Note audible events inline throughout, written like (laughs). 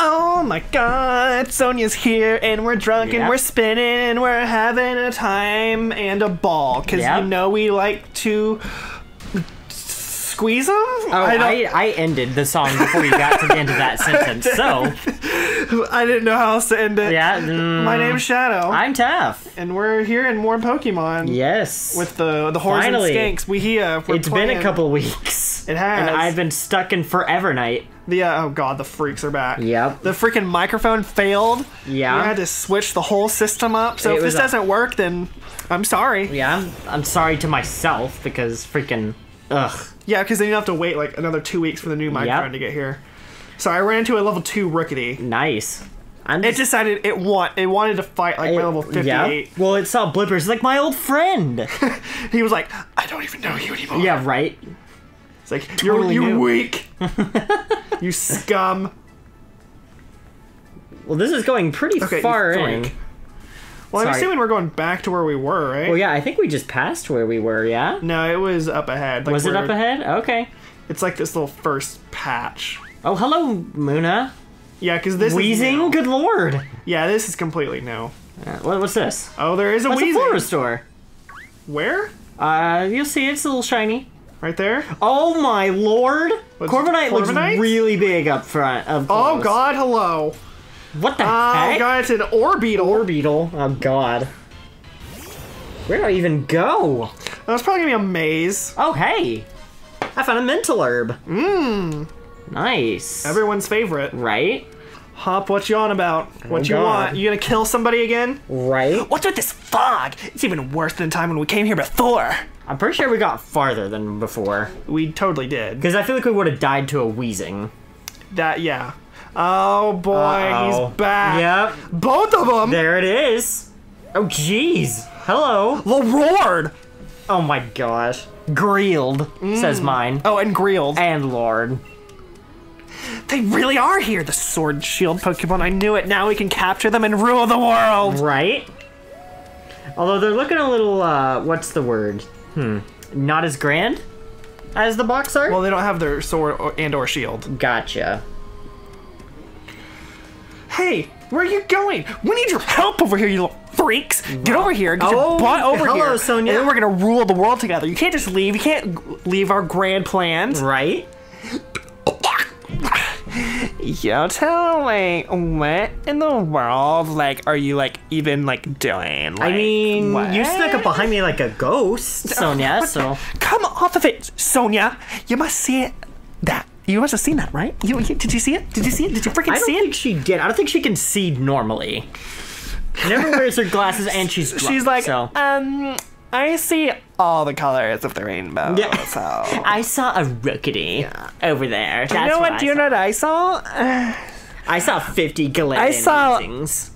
Oh my god, Sonia's here and we're drunk Yeah. and we're spinning and we're having a time and a ball. Because Yep. you know we like to squeeze them? Oh, I, I, I, ended the song before you got to the end of that (laughs) sentence. So, I didn't know how else to end it. yeah. mm, My name's Shadow. I'm tough. and we're here in more Pokemon. Yes. With the the horse Finally. and skanks. We here. It's been a couple weeks. It has. And I've been stuck in Forever Night. The uh, oh god, the freaks are back. Yep. The freaking microphone failed. Yeah. We had to switch the whole system up. So It if this doesn't work, then I'm sorry. Yeah, I'm, I'm sorry to myself because freaking. Ugh. Yeah, because then you have to wait like another two weeks for the new microphone Yep. to get here. So I ran into a level two Rookidee. Nice. I'm It decided it want it wanted to fight like my level fifty Yeah. Well, it saw blippers It's like my old friend. (laughs) He was like, I don't even know you anymore. yeah, right. It's like (laughs) you're you new. weak. (laughs) you scum. Well, this is going pretty Okay, far in. Well, I'm Sorry. assuming we're going back to where we were, right? Well, yeah, I think we just passed where we were. Yeah. No, it was up ahead. Like Was it up ahead? Okay. It's like this little first patch. Oh, hello, Muna. Yeah, because this is Weezing. Good lord. Yeah, this is completely new. Uh, what, what's this? Oh, there is a What's a Weezing. full restore? Where? Uh, you'll see it's a little shiny. Right there. Oh my lord! What's- Corviknight looks really big up front. Up Oh. God, hello. What the Oh heck? God, it's an Orbeetle. Orbeetle. Oh god. Where do I even go? That's probably gonna be a maze. Oh hey! I found a mental herb. Mmm. Nice. Everyone's favorite. right? Hop, what you on about? Oh, what Oh, you God. want? You gonna kill somebody again? Right? What's with this fog? It's even worse than the time when we came here before. I'm pretty sure we got farther than before. We totally did. Because I feel like we would have died to a Weezing. That, yeah. Oh boy, Uh-oh. he's back. Yep. Both of them. There it is. Oh jeez. Hello. The Lord. Oh my gosh. Greeled, says mine. Oh, and Greeld. And Lord. They really are here, the Sword Shield Pokemon. I knew it. Now we can capture them and rule the world. Right? Although they're looking a little, uh, what's the word? Hmm. Not as grand as the box art? Well, they don't have their sword or, and or shield. gotcha. Hey, where are you going? We need your help over here, you little freaks. Get over here. Get Oh, your butt over hello, here. Sonia. And then we're gonna rule the world together. You can't just leave. You can't leave our grand plans. Right? Yo, tell me, what in the world, like, are you, like, even, like, doing? Like, I mean, what? you snuck up behind me like a ghost, Sonia, so. Come off of it, Sonia. You must see it. That. You must have seen that, right? You, you- did you see it? Did you see it? Did you freaking I don't see think it? she did. I don't think she can see normally. She never wears her glasses and she's (laughs) drunk, She's like, so. um, I see all the colors of the rainbow. Yeah. So. (laughs) I saw a Rookidee over there. That's you know what? I Do you saw. know what I saw? (sighs) I saw 50 Galarian I saw- Weezings.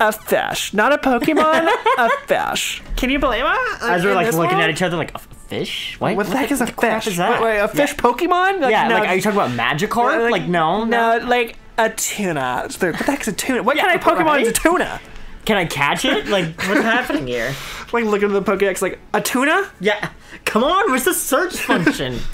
A fish, not a Pokemon. a (laughs) fish. Can you believe it? As we're like this looking at each other, like a fish. What, What the heck is a fish? Is that? Wait, wait, a fish Pokemon? Like, Yeah, no, like are you talking about Magikarp? Like, no, no, no, like a tuna. It's the- What the heck's a tuna? What kind of Pokemon right? is a tuna? Can I catch it? Like, what's (laughs) happening here? Like looking at the Pokedex, like a tuna. Yeah, come on. Where's the search function? (laughs)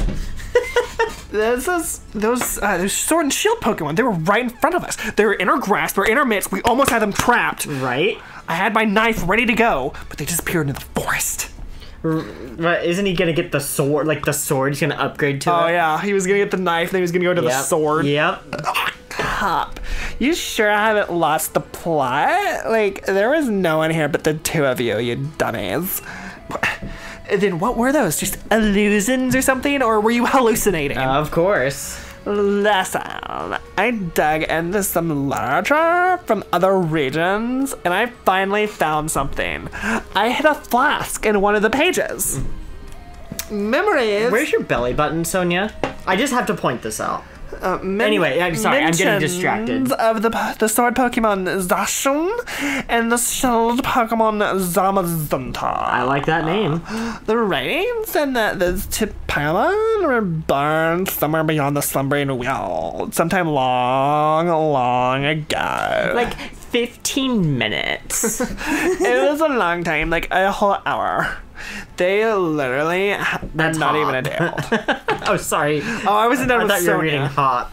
This is those uh, those Sword and Shield Pokemon. They were right in front of us. They were in our grasp. They were in our midst. We almost had them trapped. right? I had my knife ready to go, but they disappeared into the forest. But isn't he gonna get the sword? Like the sword, he's gonna upgrade to. Oh it? yeah, he was gonna get the knife, then he was gonna go to the sword. Yep. Hop. You sure I haven't lost the plot? Like, there was no one here but the two of you, you dummies. Then what were those? Just illusions or something? Or were you hallucinating? Of course. Listen, I dug into some literature from other regions and I finally found something. I hit a flask in one of the pages. Memories. Where's your belly button, Sonia? I just have to point this out. Uh, Anyway, I'm sorry, I'm getting distracted. Of the the sword Pokemon Zacian and the shield Pokemon Zamazenta. I like that name. (gasps) The writings and the two Pokemon were born somewhere beyond the slumbering Weald, sometime long, long ago. Like 15 minutes. (laughs) it was a long time, like a whole hour. They literally That's not hot. even a tale. (laughs) oh, sorry. Oh, I wasn't done I with thought you were reading hot.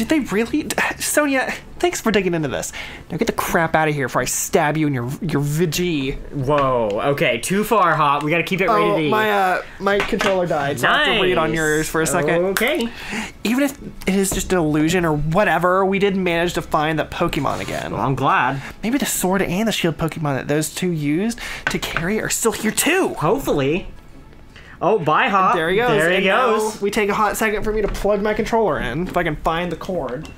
Did they really? (laughs) Sonia, thanks for digging into this. Now get the crap out of here before I stab you in your your VG. Whoa. Okay, too far, Hop. We gotta keep it Oh, rated E. my uh, my controller died, so I have to read on yours for a second. Okay. Even if it is just an illusion or whatever, we did manage to find that Pokemon again. Well, I'm glad. Maybe the sword and the shield Pokemon that those two used to carry are still here too. Hopefully. Oh, bye, Hop. There he goes. There he And goes. We take a hot second for me to plug my controller in, if I can find the cord.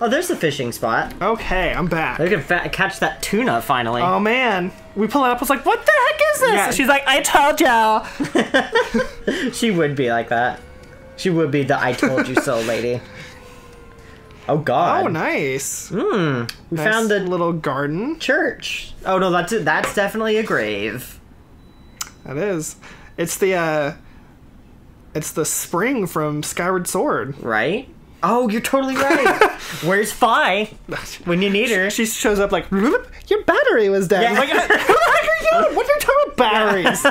Oh, there's the fishing spot. Okay, I'm back. We can catch that tuna finally. Oh man, we pull it up. I was like, "What the heck is this?" Yeah. She's like, "I told ya." (laughs) She would be like that. She would be the I told you so (laughs) lady. Oh god. Oh, nice. Hmm. We Nice found the little garden. church. Oh no, that's that's definitely a grave. That is. It's the uh, it's the spring from Skyward Sword. Right? Oh, you're totally right. (laughs) Where's Fi when you need her? She shows up like, your battery was dead. Yeah. Like, who the heck are you? What are you talking about (laughs) batteries?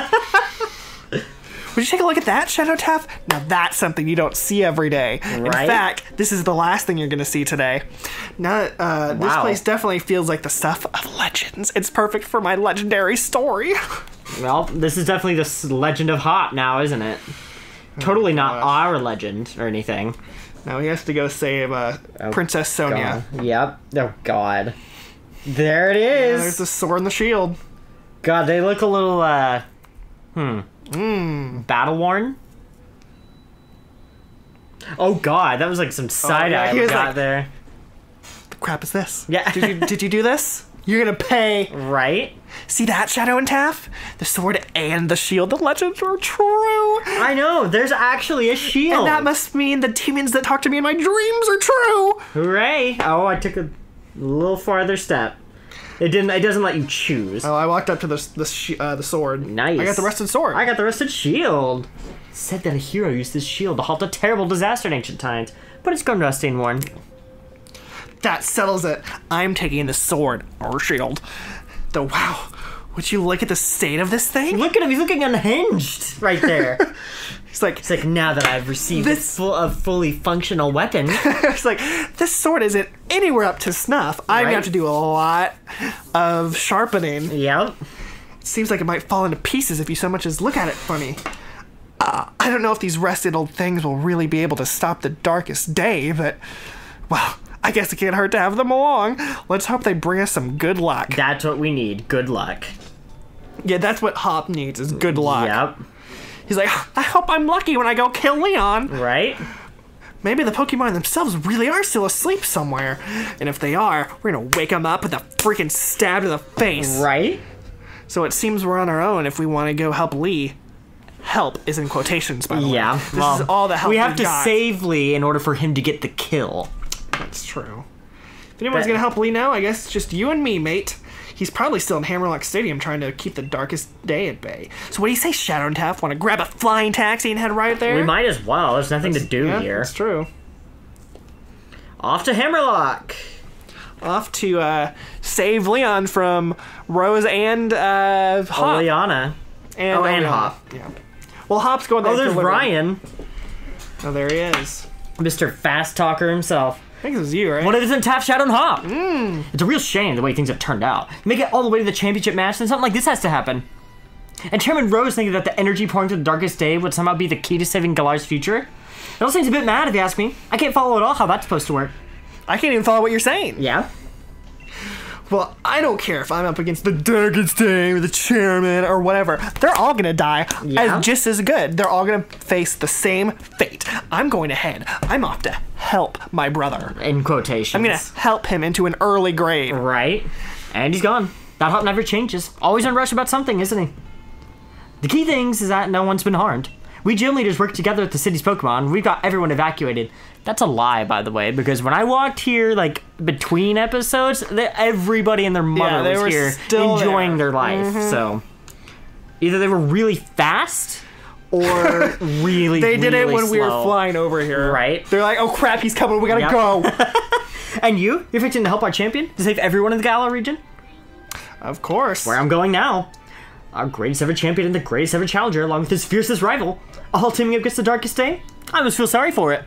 Would you take a look at that, Shadow Taff? Now that's something you don't see every day. Right? In fact, this is the last thing you're going to see today. Now, uh, this place definitely feels like the stuff of legends. It's perfect for my legendary story. (laughs) Well, this is definitely the legend of Hop now, isn't it? Totally not our legend or anything. now he has to go save uh, Princess Sonia. God. Yep. Oh god. There it is. There's the sword and the shield. God, they look a little uh hmm. Mm. Battle worn. Oh god, that was like some oh, side yeah, eye we got like- there. The crap is this? Yeah. did you did you do this? (laughs) You're gonna pay. Right? See that Shadow and Taff? The sword and the shield. The legends are true. I know, there's actually a shield. And that must mean the demons that talk to me in my dreams are true. Hooray! Oh, I took a little farther step. It didn't it doesn't let you choose. Oh, I walked up to the the sh- uh, the sword. Nice. I got the rusted sword. I got the rusted shield. Said that a hero used this shield to halt a terrible disaster in ancient times, but it's gone rusty and worn. that settles it. I'm taking the sword or shield. The wow. Would you look at the state of this thing? Look at him, he's looking unhinged right there. (laughs) He's like, It's like now that I've received This- full, a fully functional weapon. (laughs) it's like this sword isn't anywhere up to snuff. I'm right. have to do a lot of sharpening. yep. seems like it might fall into pieces if you so much as look at it funny. Uh, I don't know if these rusted old things will really be able to stop the darkest day, but well, I guess it can't hurt to have them along. Let's hope they bring us some good luck. That's what we need. Good luck. Yeah, that's what Hop needs is good luck. Yep. He's like, I hope I'm lucky when I go kill Leon. Right? Maybe the Pokemon themselves really are still asleep somewhere. And if they are, we're gonna wake them up with a freaking stab to the face. Right? So it seems we're on our own if we want to go help Lee. Help is in quotations, by the way. Yeah. This well, is all the help we have to got. save Lee in order for him to get the kill. That's true. If anyone's That- gonna help Lee now, I guess it's just you and me, mate. He's probably still in Hammerlocke Stadium trying to keep the darkest day at bay. So what do you say, Shadow and Taff? Want to grab a flying taxi and head right there? We might as well. There's nothing to do yeah, here. That's true. Off to Hammerlocke. Off to uh, save Leon from Rose and uh, Hop. Oleana. and, oh, and Leon. Hop. Yeah. Well, Hop's going there. Oh, there's. Raihan. Oh, there he is. Mr. Fast Talker himself. I think this is you, right? What if it isn't Taff Shadow and Hop? Hmm. It's a real shame the way things have turned out. Make it all the way to the championship match, then something like this has to happen. And Chairman Rose thinking that the energy pouring to the darkest day would somehow be the key to saving Galar's future? It all seems a bit mad if you ask me. I can't follow at all how that's supposed to work. I can't even follow what you're saying. Yeah? Well, I don't care if I'm up against the Darkest Day or the Chairman or whatever. They're all gonna die Yeah. as just as good. They're all gonna face the same fate. I'm going ahead. I'm off to help my brother. In quotations. I'm gonna help him into an early grave. Right? And he's gone. That Hop never changes. Always in a rush about something, isn't he? The key things is that no one's been harmed. We gym leaders work together at the city's Pokemon. We've got everyone evacuated. That's a lie, by the way, because when I walked here, like between episodes, th- everybody and their mother they was were here still enjoying there. Their life. Mm-hmm. So either they were really fast or (laughs) really They did it really when we were flying over here. Right. They're like, oh crap, he's coming. We gotta Yep. go. (laughs) And you? You're fixing to help our champion to save everyone in the Galar region? of course. where I'm going now. Our greatest ever champion and the greatest ever challenger, along with his fiercest rival, all teaming up against the darkest day. I almost feel sorry for it.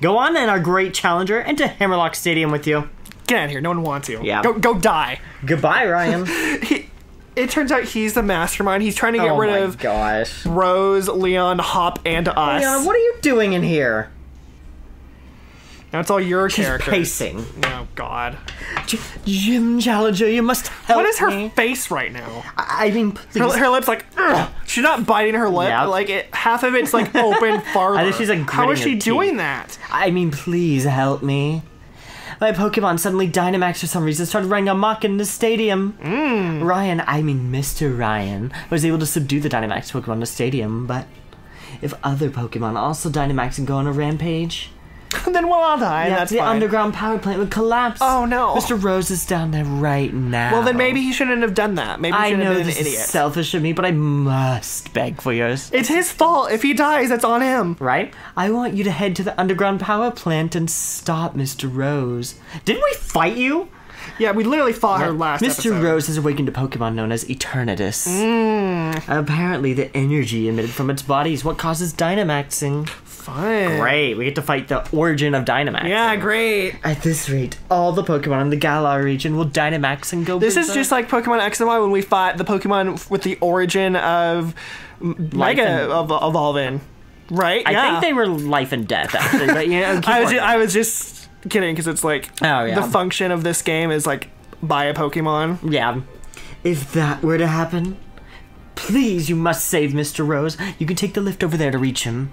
Go on then, our great challenger, into Hammerlocke Stadium with you. Get out of here. No one wants you. Yeah. Go go die. Goodbye, Raihan. (laughs) He, it turns out he's the mastermind. He's trying to get oh rid my of gosh. Rose, Leon, Hop, and us. Leon, what are you doing in here? That's all your character. She's characters. pacing. Oh God. J- Gym Challenger, you must help What is her me. face right now? I I mean, Her, please. her lips like Ugh. she's not biting her lip. Yep. Like it, half of it's like open farther. (laughs) I think she's, like, how is she doing teeth. that? I mean, please help me. My Pokemon suddenly Dynamax for some reason started running amok in the stadium. Mm. Raihan, I mean Mr. Raihan, was able to subdue the Dynamax Pokemon in the stadium, but if other Pokemon also Dynamax and go on a rampage, (laughs) then we'll all die. yeah, that's the fine. underground power plant would collapse. Oh, no. Mr. Rose is down there right now. Well, then maybe he shouldn't have done that. Maybe he I shouldn't know have been this an is idiot. selfish of me, but I must beg for yours. it's his fault. If he dies, that's on him. right? I want you to head to the underground power plant and stop Mr. Rose. Didn't we fight you? Yeah, we literally fought her last Mr. episode. Rose has awakened a Pokemon known as Eternatus. Mm. Apparently, the energy emitted from its body is what causes Dynamaxing. Fun. Great, we get to fight the origin of Dynamax. Yeah, great. At this rate, all the Pokemon in the Galar region will Dynamax and go. This is just like Pokemon X and Y when we fought the Pokemon with the origin of Life Mega and- of evolving, right? I yeah. think they were life and death, actually. But you (laughs) know, I was just, I was just kidding because it's like Oh, yeah. the function of this game is like buy a Pokemon. Yeah. If that were to happen, please, you must save Mr. Rose. You can take the lift over there to reach him.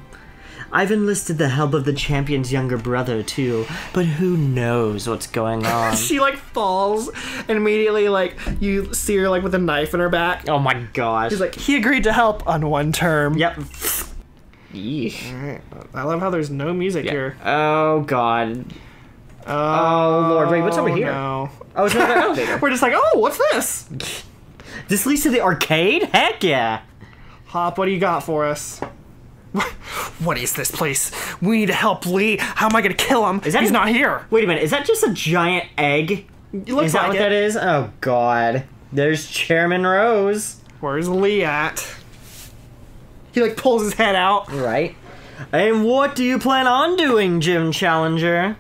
I've enlisted the help of the champion's younger brother, too, but who knows what's going (laughs) on? She like falls and immediately like you see her like with a knife in her back. oh my gosh. She's like he agreed to help on one term. yep. Yeesh. I love how there's no music here. Oh god. Oh, Lord, wait, what's over oh, here? No. Oh, it's another (laughs) elevator. We're just like, oh, what's this? (laughs) This leads to the arcade? Heck yeah. Hop, what do you got for us? What is this place? We need to help Lee. How am I gonna kill him? Is that He's a- not here. Wait a minute, is that just a giant egg? It looks is that like what it. that is? Oh god. There's Chairman Rose. Where's Lee at? He like pulls his head out. Right. And what do you plan on doing, Gym Challenger?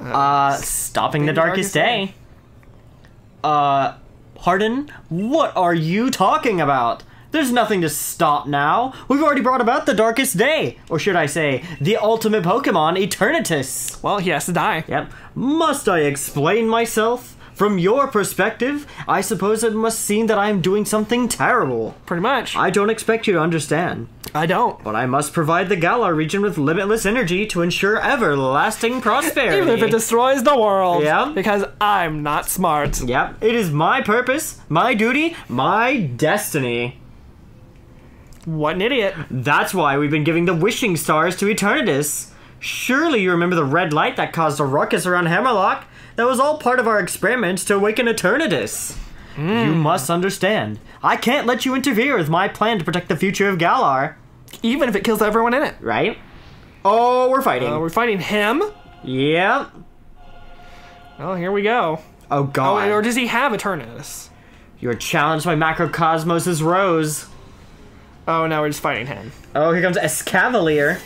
Uh, stopping the darkest darkest day. Uh, pardon? What are you talking about? There's nothing to stop now. We've already brought about the darkest day. Or should I say, the ultimate Pokemon, Eternatus. Well, he has to die. Yep. Must I explain myself? From your perspective, I suppose it must seem that I am doing something terrible. Pretty much. I don't expect you to understand. I don't. But I must provide the Galar region with limitless energy to ensure everlasting prosperity. Even if it destroys the world. Yeah. Because I'm not smart. Yep, it is my purpose, my duty, my destiny. What an idiot. That's why we've been giving the wishing stars to Eternatus. Surely you remember the red light that caused a ruckus around Hammerlocke? That was all part of our experiments to awaken Eternatus. You must understand. I can't let you interfere with my plan to protect the future of Galar, Even if it kills everyone in it. right? Oh, we're fighting. Uh, we're fighting him. yep. Well, here we go. Oh Oh, god. or does he have Eternatus? You're challenged by Macrocosmos' Rose. Oh, now we're just fighting him. Oh, here comes Escavalier.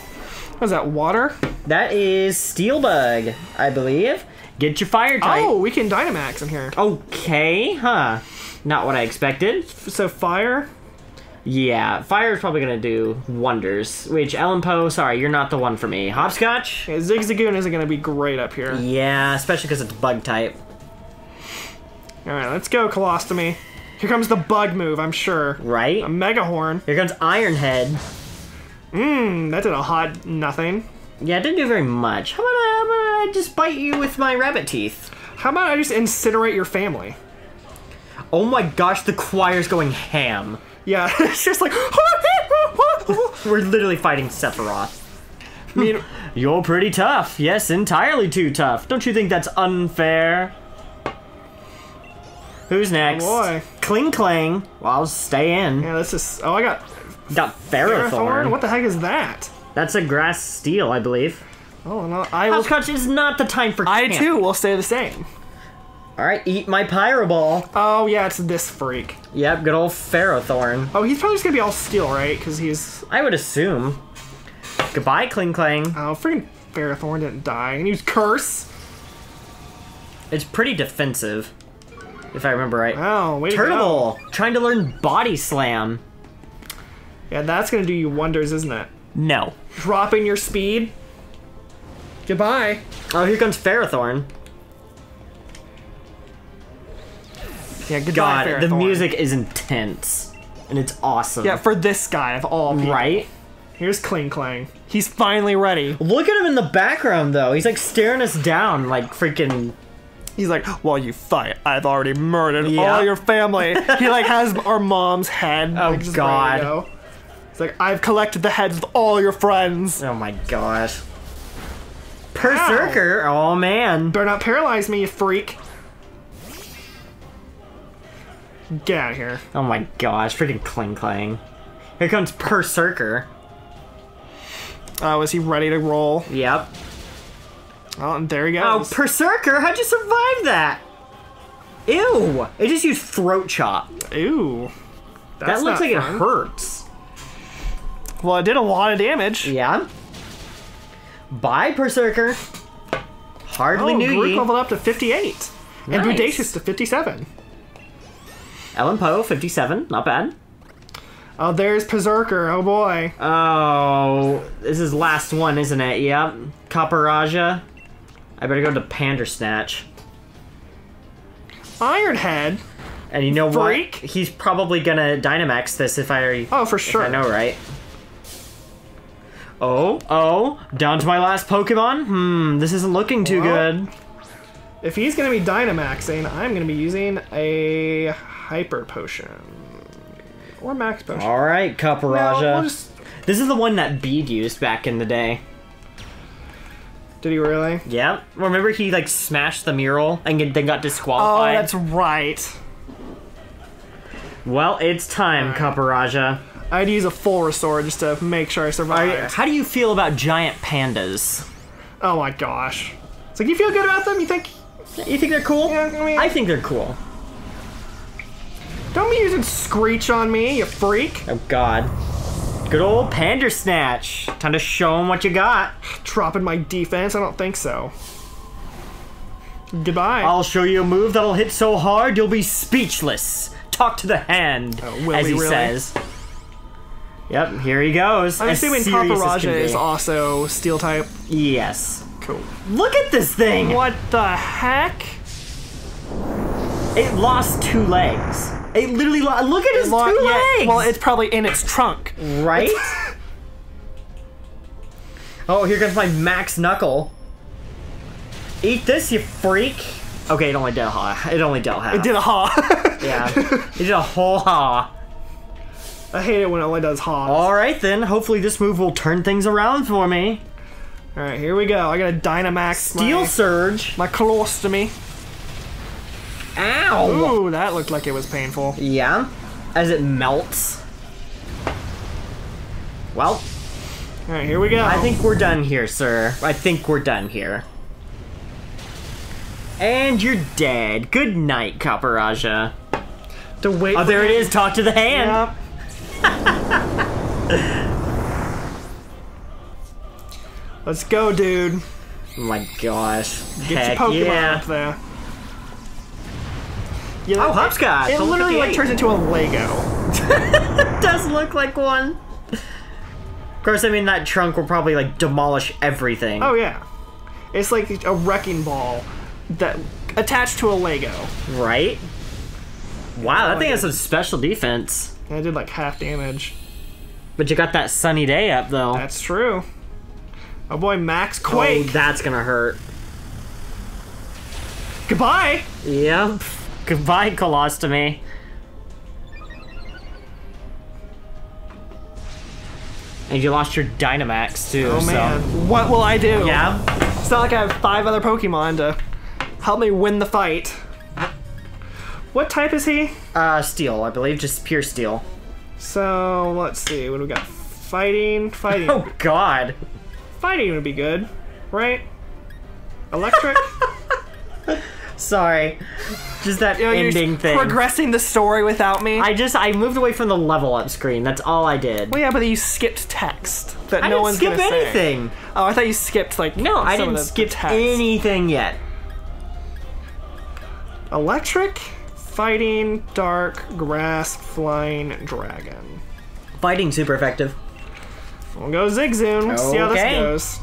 What is that, water? That is Steelbug, I believe. Get your fire type. Oh, we can Dynamax in here. Okay, huh. Not what I expected. So fire? Yeah, fire is probably gonna do wonders. Which, Ellen Poe, sorry, you're not the one for me. Hopscotch? Okay, Zigzagoon isn't gonna be great up here. Yeah, especially because it's bug type. Alright, let's go, Colostomy. Here comes the bug move, I'm sure. Right? A Mega Horn. Here comes Ironhead. Hmm, that did a hot nothing. Yeah, it didn't do very much. How about, I, how about I just bite you with my rabbit teeth? How about I just incinerate your family? Oh my gosh, the choir's going ham. Yeah, (laughs) it's just like. (laughs) We're literally fighting Sephiroth. I mean, (laughs) You're pretty tough. Yes, entirely too tough. Don't you think that's unfair? Who's next? Oh, boy. Klinklang. Well, I'll stay in. yeah, that's just. Oh, I got Got Ferrothorn. What the heck is that? That's a grass steel, I believe. Oh no, I will. Hopscotch is not the time for I camp. too will stay the same. Alright, eat my Pyro Ball. Oh yeah, it's this freak. Yep, good old Ferrothorn. Oh, he's probably just gonna be all steel, right? Because he's I would assume. Goodbye, Klinklang. oh freaking Ferrothorn didn't die. And use Curse. It's pretty defensive, if I remember right. Oh, wait. to go. Turtle trying to learn Body Slam. Yeah, that's gonna do you wonders, isn't it? No. Dropping your speed. Goodbye. Oh, here comes Ferrothorn. Yeah, goodbye, God, the music is intense, and it's awesome. Yeah, for this guy of all people. right. Here's Klinklang. He's finally ready. Look at him in the background, though. He's like staring us down, like freaking. He's like, while you fight, I've already murdered Yeah. all your family. (laughs) he like has our mom's head. Oh, like, just ready to God. go. He's like, I've collected the heads of all your friends. Oh my gosh. Perrserker. Oh man. Better not paralyze me, you freak. Get out of here. Oh my gosh. Freaking Klinklang. Here comes Perrserker. Oh, is he ready to roll? Yep. Oh, and there he goes. Oh, goes. Perrserker. How'd you survive that? Ew. It just used throat chop. Ooh. That looks like fun. it hurts. Well, it did a lot of damage. Yeah. Bye, Perrserker. Hardly Oh, knew Groot ye. leveled up to 58. And Nice. Brudacious to 57. Ellen Poe, 57. Not bad. Oh, there's Perrserker. Oh boy. Oh, this is last one, isn't it? Yep. Copperajah. I better go to Pandersnatch. Ironhead. And you know Freak. what? He's probably gonna Dynamax this if I, Oh, for sure. I know right. Oh, oh, down to my last Pokemon? Hmm, this isn't looking too Well, good. If he's gonna be Dynamaxing, I'm gonna be using a Hyper Potion. Or Max Potion. Alright, No, Copperajah. we'll just- This is the one that Bede used back in the day. Did he really? Yep. Remember he like smashed the mural and then got disqualified. Oh, that's right. Well, it's time, Copperajah. I'd use a full restore just to make sure I Are, survive. how do you feel about giant pandas? Oh my gosh. It's like, you feel good about them? You think? You think they're cool? Yeah, I mean- I think they're cool. Don't be using Screech on me, you freak. Oh God. Good old Pander Snatch. Time to show him what you got. Dropping my defense? I don't think so. Goodbye. I'll show you a move that'll hit so hard you'll be speechless. Talk to the hand, Oh, as he really? says. Yep, here he goes. I'm as assuming serious as Copperajah is also Steel type. Yes. Cool. Look at this thing. What the heck? It lost two legs. It literally. Look at his Lo- two yeah, legs. Well, it's probably in its trunk. right. (laughs) oh, here comes my Max Knuckle. Eat this, you freak. Okay, it only did a half. It only dealt half. It did a ha. (laughs) Yeah. it did a whole ha. I hate it when it only does ha. All right then. Hopefully this move will turn things around for me. All right, here we go. I got a Dynamax. Steel my, Surge. my colostomy. Ow. Ooh, that looked like it was painful. Yeah. As it melts. Well, All right, here we go. I think we're done here, sir. I think we're done here. And you're dead. Good night, Copperajah. to wait. Oh, there it is. Talk to the hand. Yep. (laughs) Let's go, dude. Oh my gosh. Get Heck your Pokemon yeah. up there. Yeah, Oh, it- hopscotch, It, level literally like turns into a Lego. it (laughs) does look like one. Of course, I mean that trunk will probably like demolish everything. Oh yeah, it's like a wrecking ball that attached to a Lego. Right? Wow, that Oh, thing I has some special defense. It did like half damage. But you got that sunny day up though. That's true. Oh boy, Max Oh, Quake. that's gonna hurt. Goodbye. Yep. Goodbye, colostomy. And you lost your Dynamax too. Oh so- man, what will I do? Yeah. It's not like I have five other Pokemon to help me win the fight. What type is he? Uh, steel, I believe, just pure steel. So let's see. What do we got? Fighting. Fighting. Oh God. Fighting would be good, right? Electric. (laughs) Sorry. Just that You know, you're ending thing. Progressing the story without me. I just I moved away from the level up screen. That's all I did. well, yeah, but you skipped text. that I no one's skip gonna say. anything. Oh, I thought you skipped like No, I didn't skip text. anything yet. Electric, fighting, dark, grass, flying, dragon. Fighting super effective. We'll go Zigzoon. We'll See how this goes.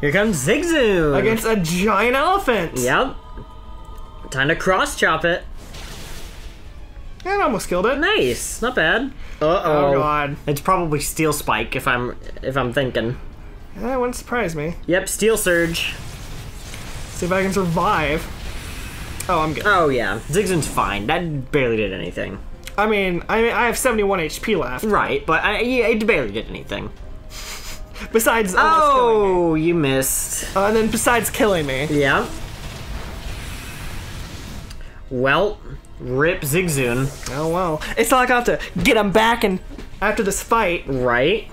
Here comes Zigzoon. Against a giant elephant. Yep. Time to cross chop it. And almost killed it. Nice, not bad. Uh Oh god. It's probably Steel Spike if I'm if I'm thinking. That wouldn't surprise me. Yep, Steel Surge. See if I can survive. Oh, I'm good. Oh yeah, Zigzoon's fine. That barely did anything. I mean, I mean, I have 71 HP left. Right, but I, yeah, it barely did anything. Besides almost killing me. Oh, you missed. Uh, and then besides killing me. Yeah. Well, rip Zigzoon. Oh well. It's not like I have to get him back and after this fight. Right.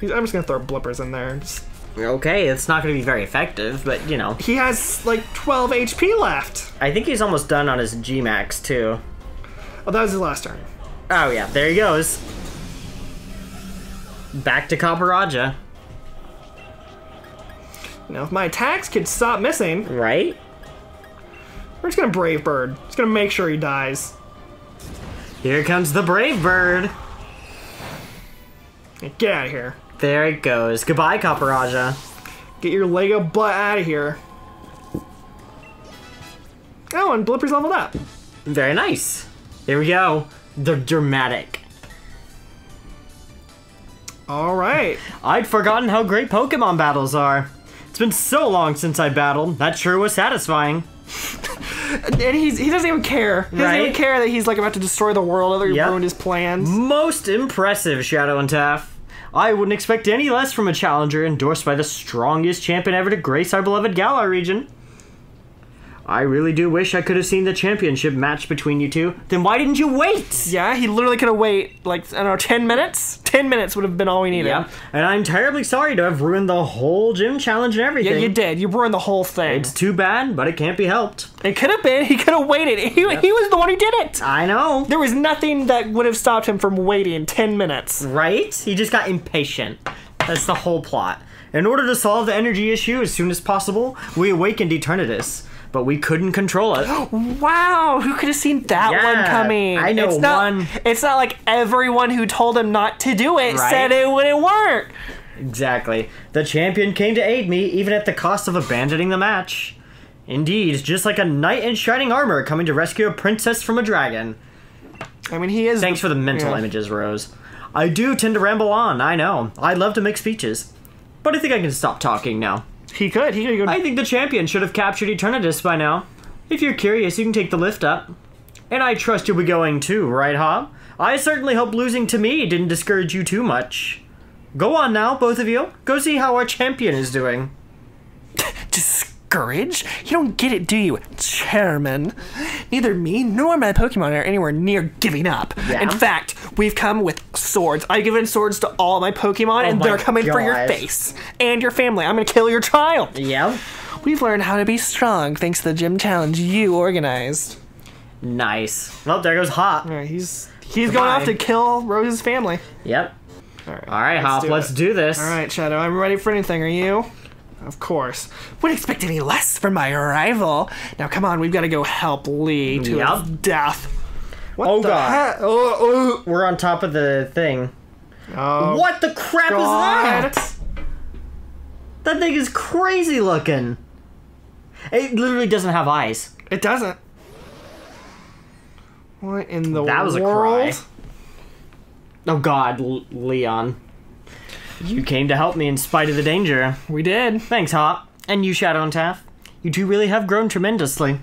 He's, I'm just gonna throw blippers in there. Just- Okay, it's not going to be very effective, but you know. he has like 12 HP left. I think he's almost done on his G Max too. Oh, that was his last turn. Oh yeah, there he goes. Back to Copperajah, You know, if my attacks could stop missing, right? we're just gonna Brave Bird. Just gonna make sure he dies. Here comes the Brave Bird. Get out of here. There it goes. Goodbye, Copperajah. Get your Lego butt out of here. Oh, and Blipper's leveled up. Very nice. Here we go. The dramatic. All right. I'd forgotten how great Pokemon battles are. It's been so long since I battled. That sure was satisfying. (laughs) And he's he doesn't even care. He doesn't even care that he's like about to destroy the world. Other Yep. ruined his plans. Most impressive, Shadow and Taff. I wouldn't expect any less from a challenger endorsed by the strongest champion ever to grace our beloved Galar region. I really do wish I could have seen the championship match between you two. Then why didn't you wait? Yeah, he literally could have waited like I don't know, ten minutes. Ten minutes would have been all we needed. Yeah, and I'm terribly sorry to have ruined the whole gym challenge and everything. Yeah, you did. You ruined the whole thing. It's too bad, but it can't be helped. It could have been. He could have waited. He, he was the one who did it. I know. There was nothing that would have stopped him from waiting 10 minutes. Right? He just got impatient. That's the whole plot. In order to solve the energy issue as soon as possible, we awakened Eternatus, but we couldn't control it. (gasps) Wow, who could have seen that Yeah, one coming? I know it's not, one. It's not like everyone who told him not to do it Right. said it wouldn't work. exactly. The champion came to aid me, even at the cost of abandoning the match. Indeed, just like a knight in shining armor coming to rescue a princess from a dragon. I mean, he is. Thanks for the mental Yeah. images, Rose. I do tend to ramble on, I know. I love to make speeches. But I think I can stop talking now. He could. He could go. I think the champion should have captured Eternatus by now. If you're curious, you can take the lift up. And I trust you'll be going too, right, Hop? I certainly hope losing to me didn't discourage you too much. Go on now, both of you. Go see how our champion is doing. (laughs) discouraged? You don't get it, do you, Chairman? Neither me nor my Pokemon are anywhere near giving up. Yeah? In fact, we've come with swords. I've given swords to all my Pokemon, oh and Oh my they're coming for your face and your family. I'm gonna kill your child. Yeah? We've learned how to be strong thanks to the gym challenge you organized. Nice. Well, there goes Hop. Right, he's he's going off to kill Rose's family. Yep. All right, All right, Hop, do let's do this. All right, Shadow, I'm ready for anything. Are you? Of course. Wouldn't expect any less from my arrival. Now, come on, we've got to go help Lee to Yep. his death. What Oh, the God. heck? Oh, oh, We're on top of the thing. oh. What the crap God. is that? That thing is crazy looking. It literally doesn't have eyes. It doesn't. What in the That was a world? cry. Oh God, L- Leon. You came to help me in spite of the danger. We did. Thanks, Hop. And you, Shadow and Taff. You two really have grown tremendously.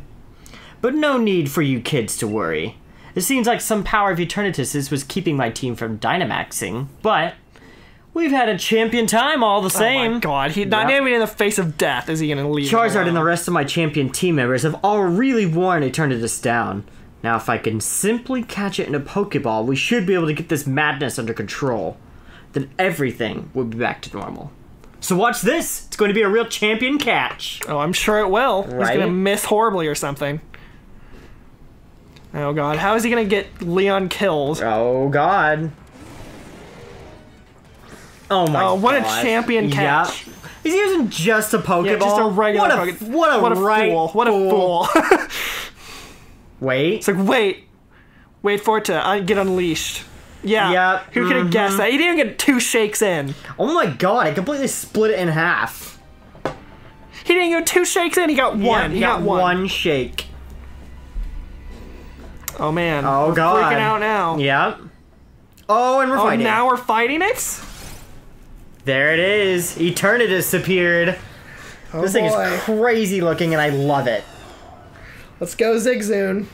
But no need for you kids to worry. It seems like some power of Eternatus's was keeping my team from Dynamaxing, but we've had a champion time all the Oh same. my god, he not Yep. even in the face of death is he gonna leave? Charizard and the rest of my champion team members have all really worn Eternatus down. Now, if I can simply catch it in a Pokeball, we should be able to get this madness under control. Then everything will be back to normal. So watch this! It's going to be a real champion catch. Oh, I'm sure it will. He's gonna miss horribly or something. Oh god, how is he gonna get Leon killed? Oh god. Oh my Oh, what a champion catch. Yep. He's using just a Pokeball. Yeah, just a regular what a, Poke- What a, what a right fool! What a fool! (laughs) Wait. it's like wait, wait for it to uh, get unleashed. Yeah. Yep, Who could have guessed mm-hmm. that? He didn't even get two shakes in. Oh my god, I completely split it in half. He didn't get two shakes in. He got one. Yeah, he got, one. shake. Oh man. Oh We're god. Freaking out now. Yep. Oh, and we're Oh, fighting. now we're fighting it. There it is. Eternatus appeared. Oh, this thing is crazy looking and I love it. Let's go Zigzagoon.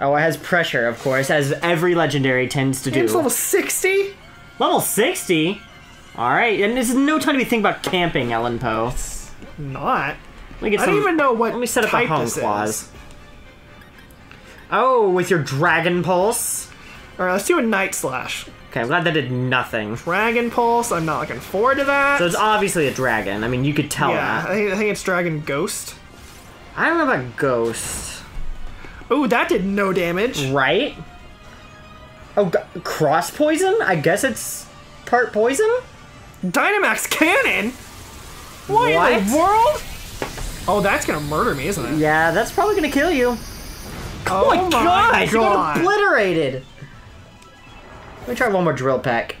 Oh, it has pressure, of course, as every legendary tends to do. Game's level 60? Level 60? Alright, and this is no time to be thinking about camping, Ellen Poe. Not. Let me get I some, don't even know what Let me set up a hone claws. is. Oh, with your Dragon Pulse? Alright, let's do a Night Slash. Okay, I'm glad that did nothing. Dragon Pulse, I'm not looking forward to that. So it's obviously a dragon. I mean, you could tell yeah, I that. think, I think it's Dragon Ghost. I don't know about Ghost. Ooh, that did no damage. Right? Oh, cross poison? I guess it's part poison? Dynamax Cannon? What, in the world? Oh, that's gonna murder me, isn't it? Yeah, that's probably gonna kill you. Oh, my gosh, you got God. obliterated. Let me try one more drill peck.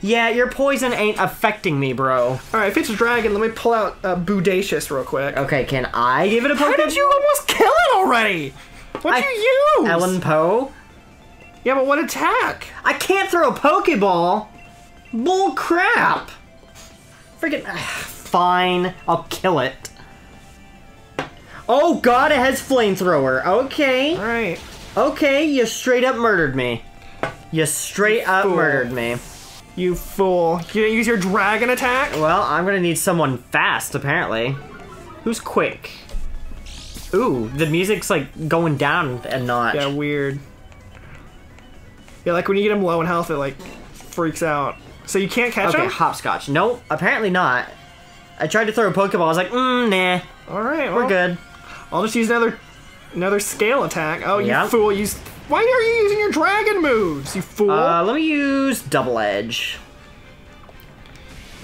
Yeah, your poison ain't affecting me, bro. Alright, if it's Dragon, let me pull out uh, Bodacious real quick. Okay, can I give it a How did you almost kill it already? What'd I- you use? Ellen Poe? Yeah, but what attack? I can't throw a Pokeball. Bull crap. Freaking. Fine, I'll kill it. Oh god, it has flamethrower. Okay. Alright. Okay, you straight up murdered me. You straight up fool. murdered me. You fool. You didn't use your dragon attack? Well, I'm gonna need someone fast, apparently. Who's quick? Ooh, the music's like going down a notch. Yeah, weird. Yeah, like when you get him low in health, it like freaks out. So you can't catch Okay, him? hopscotch. Nope, apparently not. I tried to throw a Pokeball. I was like, mm, nah, Alright, we're well, good. I'll just use another another scale attack. Oh, you fool. You Why are you using your dragon moves, you fool? Uh, let me use Double Edge.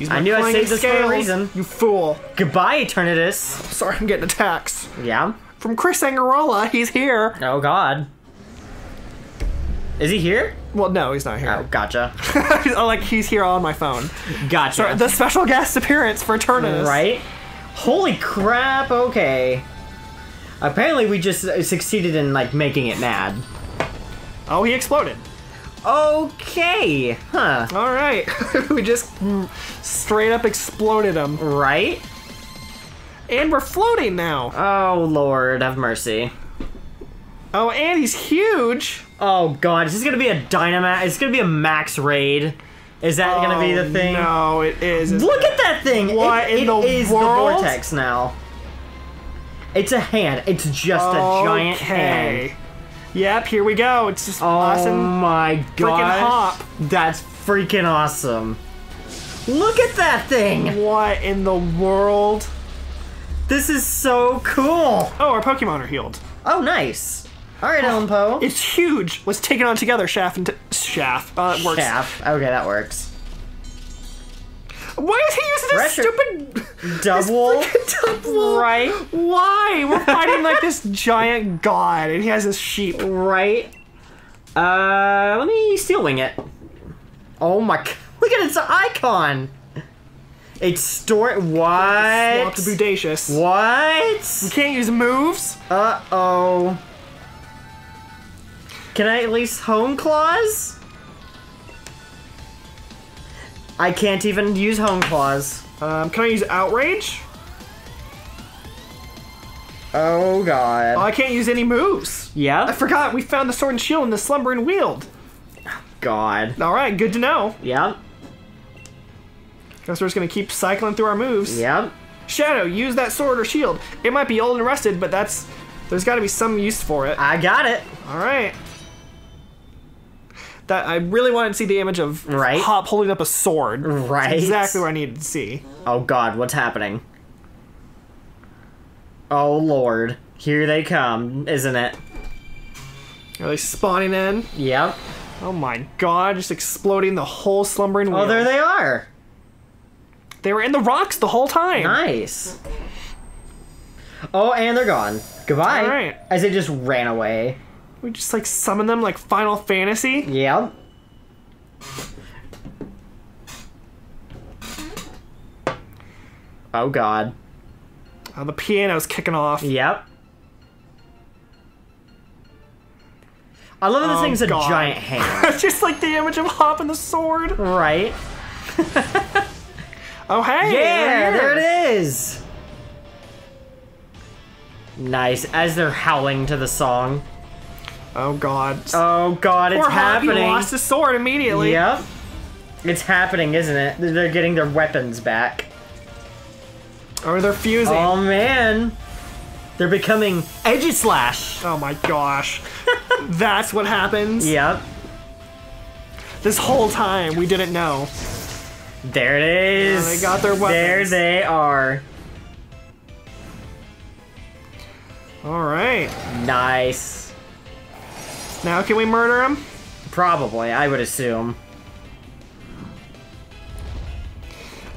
Use I knew I saved this for a reason. You fool. Goodbye, Eternatus. Sorry, I'm getting attacks. Yeah. From Chris Angarola, he's here. Oh God. Is he here? Well, no, he's not here. Oh, gotcha. (laughs) oh, like he's here on my phone. Gotcha. Sorry, the special guest appearance for Turnus. Right? Holy crap, okay. Apparently we just succeeded in, like, making it mad. Oh, he exploded. Okay. Huh. All right, (laughs) we just straight up exploded them. Right? and we're floating now. Oh, Lord, have mercy. Oh, and he's huge. Oh, God, is this gonna be a Dynamax? Is gonna be a max raid? Is that gonna be the Oh, thing? No, it is. Look it? at that thing! What it, in it the is world? the vortex now. It's a hand. It's just a giant hand. Yep, here we go. It's just Oh awesome. my god. hop. That's freaking awesome. Look at that thing! What in the world? This is so cool! Oh, our Pokemon are healed. Oh, nice. Alright, Ellen Poe. It's huge. Let's take it on together, Shaft and t- Shaft. Uh, it works. Shaft. Okay, that works. Why is he using this Pressure. stupid (laughs) Double. double? Right? Why? We're (laughs) fighting like this giant god, and he has this sheep. Right? Uh, let me steel wing it. Oh my, look at its icon! It's store. Swap What? to Bodacious. We What? can't use moves. Uh oh. Can I at least hone claws? I can't even use hone claws. Um, can I use Outrage? Oh Oh, god. I can't use any moves. Yeah? I forgot we found the sword and shield in the slumbering Weald. God. All right, good to know. Yep. Guess we're just gonna keep cycling through our moves. Yep. Shadow, use that sword or shield. It might be old and rusted, but that's there's got to be some use for it. I got it. All right. That I really wanted to see the image of Right. Hop holding up a sword. That's Right. exactly what I needed to see. Oh god, what's happening? Oh lord. Here they come, isn't it? Are they spawning in? Yep. Oh my god, just exploding the whole slumbering oh, wheel. Oh, there they are. They were in the rocks the whole time. Nice. Oh, and they're gone. Goodbye. All right. As they just ran away. We just like summon them like Final Fantasy. Yep. Oh god. Oh, the piano's kicking off. Yep. I love that this Oh, thing's a God. giant (laughs) hand. It's just like the image of Hop and the sword. right? (laughs) Oh hey. Yeah, there it is. Nice. As they're howling to the song. Oh god. Oh god, it's Poor happening. lost his sword immediately. Yep. It's happening, isn't it? They're getting their weapons back. Or they're fusing. Oh man. They're becoming Edgy Slash. Oh my gosh. (laughs) That's what happens. Yep. This whole time we didn't know. There it is. they got their weapons. There they are. All right. Nice. Now can we murder him? Probably, I would assume.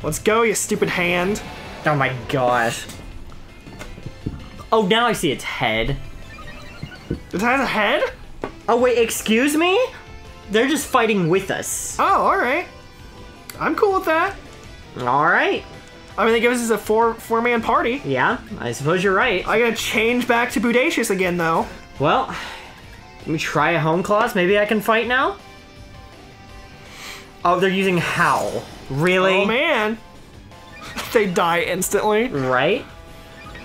Let's go, you stupid hand. Oh my gosh. Oh, now I see its head. It has a head? Oh wait, excuse me? They're just fighting with us. Oh, all right. I'm cool with that. All right. I mean, they give us a four four man party. Yeah, I suppose you're right. I gotta change back to Bodacious again, though. Well, let me try a hone claws. Maybe I can fight now. Oh, they're using howl. Really? Oh man, (laughs) they die instantly. Right?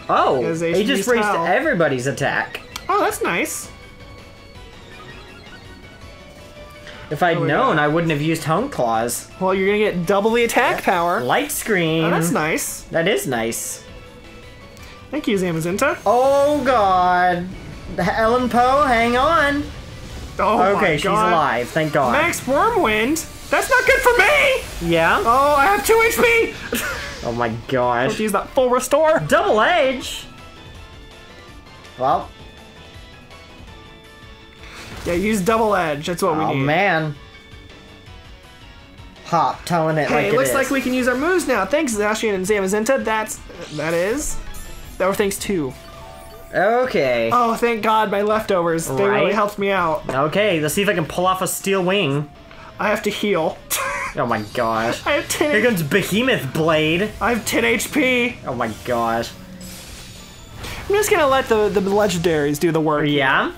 Oh, they he just raised howl. everybody's attack. Oh, that's nice. If I'd Oh, known. I wouldn't have used hone claws. Well, you're gonna get double the attack power. Light screen. Oh, that's nice. That is nice. Thank you, Zamazenta. Oh god. Ellen Poe, hang on. Oh okay, she's alive. Thank God. Max Wyrmwind. That's not good for me. Yeah. Oh, I have two HP. (laughs) Oh my gosh. Use that full restore. Double edge. Well, Yeah, use double edge. That's what we oh, need. oh man. Hop telling it like Hey, it looks like we can use our moves now. Thanks, Zacian and Zamazenta. That's that is. That were thanks too. Okay. Oh, thank God, my leftovers. They really helped me out. Okay, let's see if I can pull off a steel wing. I have to heal. (laughs) Oh my gosh. I have 10. Here comes Behemoth Blade. I have 10 HP. Oh my gosh. I'm just gonna let the the legendaries do the work. Yeah.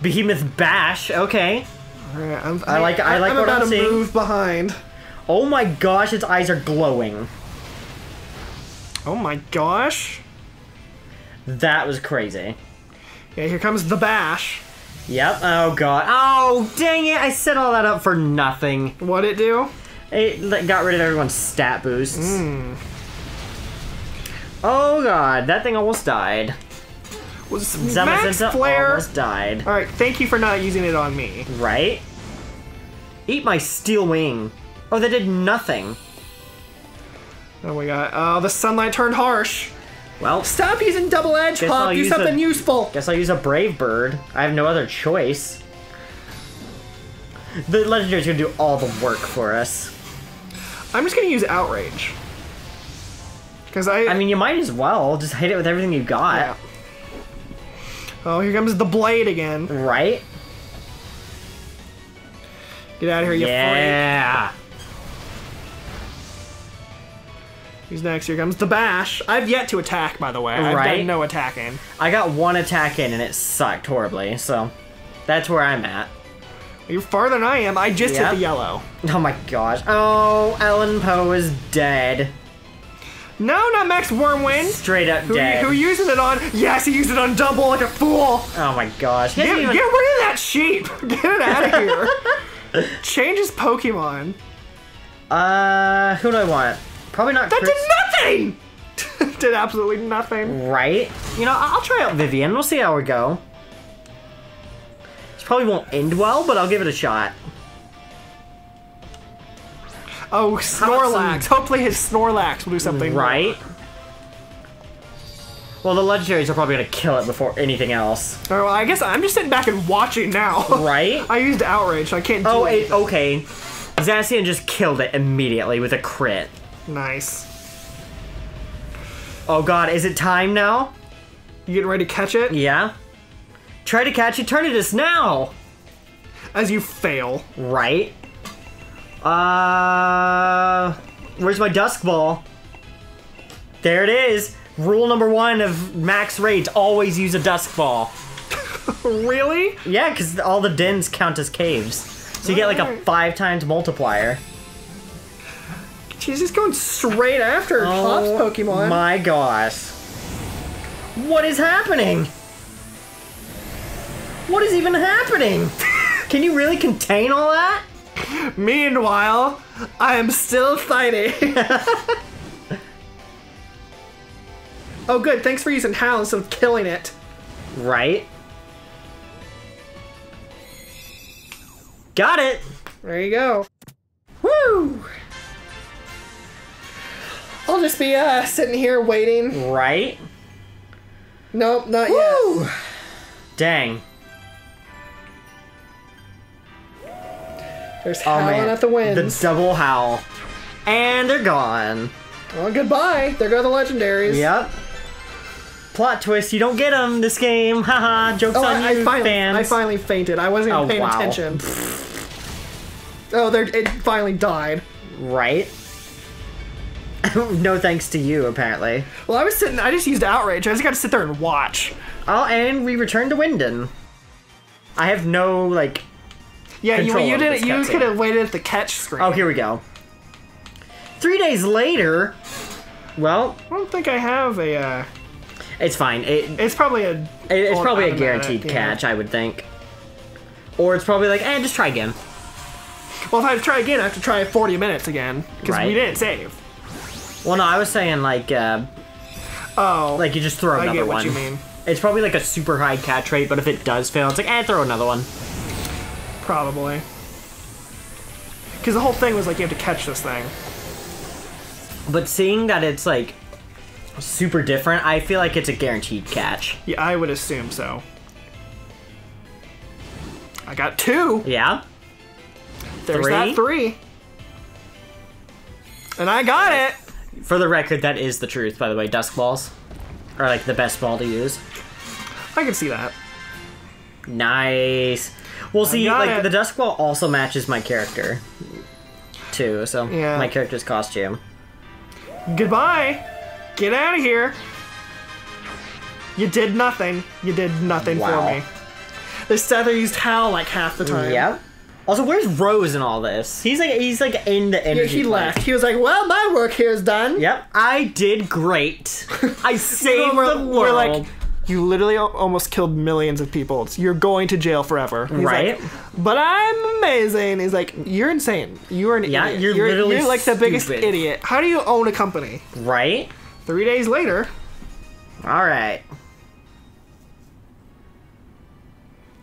Behemoth Bash. Okay. Alright, I'm, I like- I like I'm what about I'm to seeing. move behind. Oh my gosh, its eyes are glowing. Oh my gosh. That was crazy. Yeah, here comes the bash. Yep. Oh god. Oh dang it! I set all that up for nothing. What'd it do? It got rid of everyone's stat boosts. Hmm. Oh god, that thing almost died. Was Max Zamazenta Flare? almost died. All right, thank you for not using it on me. Right? Eat my steel wing. Oh, that did nothing. Oh my god. Oh, the sunlight turned harsh. Well, Stop using double edge, Guess I'll Do use something a- useful. guess I'll use a brave bird. I have no other choice. The legendary's gonna do all the work for us. I'm just gonna use outrage. Because I. I mean, you might as well just hit it with everything you got. Yeah. Oh, here comes the blade again. Right? Get out of here, you freak. Yeah. Who's next? Here comes the bash. I've yet to attack, by the way. I've Right. done no attacking. I got one attack in and it sucked horribly, so that's where I'm at. You're farther than I am. I just Yep. hit the yellow. Oh my gosh. Oh, Ellen Poe is dead. No, not Max Wyrmwind. Straight up Who, dead. who uses it on? Yes, he used it on double like a fool. oh my gosh. Get, hasn't get rid of that sheep. (laughs) Get it out of here. (laughs) Change his Pokemon. Uh, who do I want? Probably not That did nothing. (laughs) did absolutely nothing. Right? You know, I'll try out Vivian. We'll see how we go. This probably won't end well, but I'll give it a shot. Oh, about some- Snorlax. Hopefully his Snorlax will do something. Right? Well, the legendaries are probably gonna kill it before anything else, Oh, well, I guess I'm just sitting back and watching now. right? (laughs) I used outrage, so I can't do Oh, it. it, okay. Zacian just killed it immediately with a crit. Nice. Oh god, is it time now? You getting ready to catch it? Yeah. Try to catch Eternatus now! As you fail. Right? Uh. Where's my Dusk Ball? There it is! Rule number one of max raids always use a Dusk Ball. (laughs) Really? Yeah, because all the dens count as caves. So you get like a five times multiplier. She's just going straight after Hop's oh Pokemon. Oh My gosh. What is happening? What is even happening? (laughs) Can you really contain all that? Meanwhile, I am still fighting. (laughs) oh, good. Thanks for using instead of killing it. Right? Got it! There you go. Woo! I'll just be uh, sitting here waiting. Right? Nope, not Woo! yet. Dang. There's Oh howling man. at the wind. The double howl. And they're gone. well, goodbye. There go the legendaries. Yep. Plot twist, you don't get them this game. Haha, joke's Oh, on I, you, I finally, fans. I finally fainted. I wasn't even Oh, paying wow. attention. oh, there! It finally died. Right? (laughs) no thanks to you, apparently. Well, I was sitting. I just used outrage. I just got to sit there and watch. Oh, and we return to Wyndon. I have no, like... Yeah, you, you did this it. You could have waited at the catch screen. Oh, here we go. Three days later... Well, I don't think I have a. Uh, it's fine. It, it's probably a. it- it's probably a guaranteed yeah. catch, I would think. Or it's probably like, eh, just try again. Well, if I have to try again, I have to try 40 minutes again because Right. we didn't save. Well, no, I was saying like, uh, Oh, like you just throw another one. I get what one. you mean. It's probably like a super high catch rate, but if it does fail, it's like, eh, throw another one. Probably. Because the whole thing was like you have to catch this thing. But seeing that it's like super different, I feel like it's a guaranteed catch. Yeah, I would assume so. I got two. Yeah? There's Three? that three. And I got it. For the record, that is the truth, by the way. Dusk balls are like the best ball to use. I can see that. Nice. Well, see, like it. the dusk ball also matches my character too. So Yeah. my character's costume. Goodbye. Get out of here. You did nothing. You did nothing Wow. for me. This Sether used Howl like half the time. Yep. Also, where's Rose in all this? He's like he's like in the energy. Yeah, energy. he place. left. He was like, "Well, my work here is done." Yep. I did great. (laughs) I saved we're, the world. we're like, you literally almost killed millions of people. It's- You're going to jail forever. He's Right. Like, but I'm amazing. He's like, you're insane. You're an Yeah, idiot. you're literally you're like the biggest idiot. How do you own a company? right. Three days later, All right.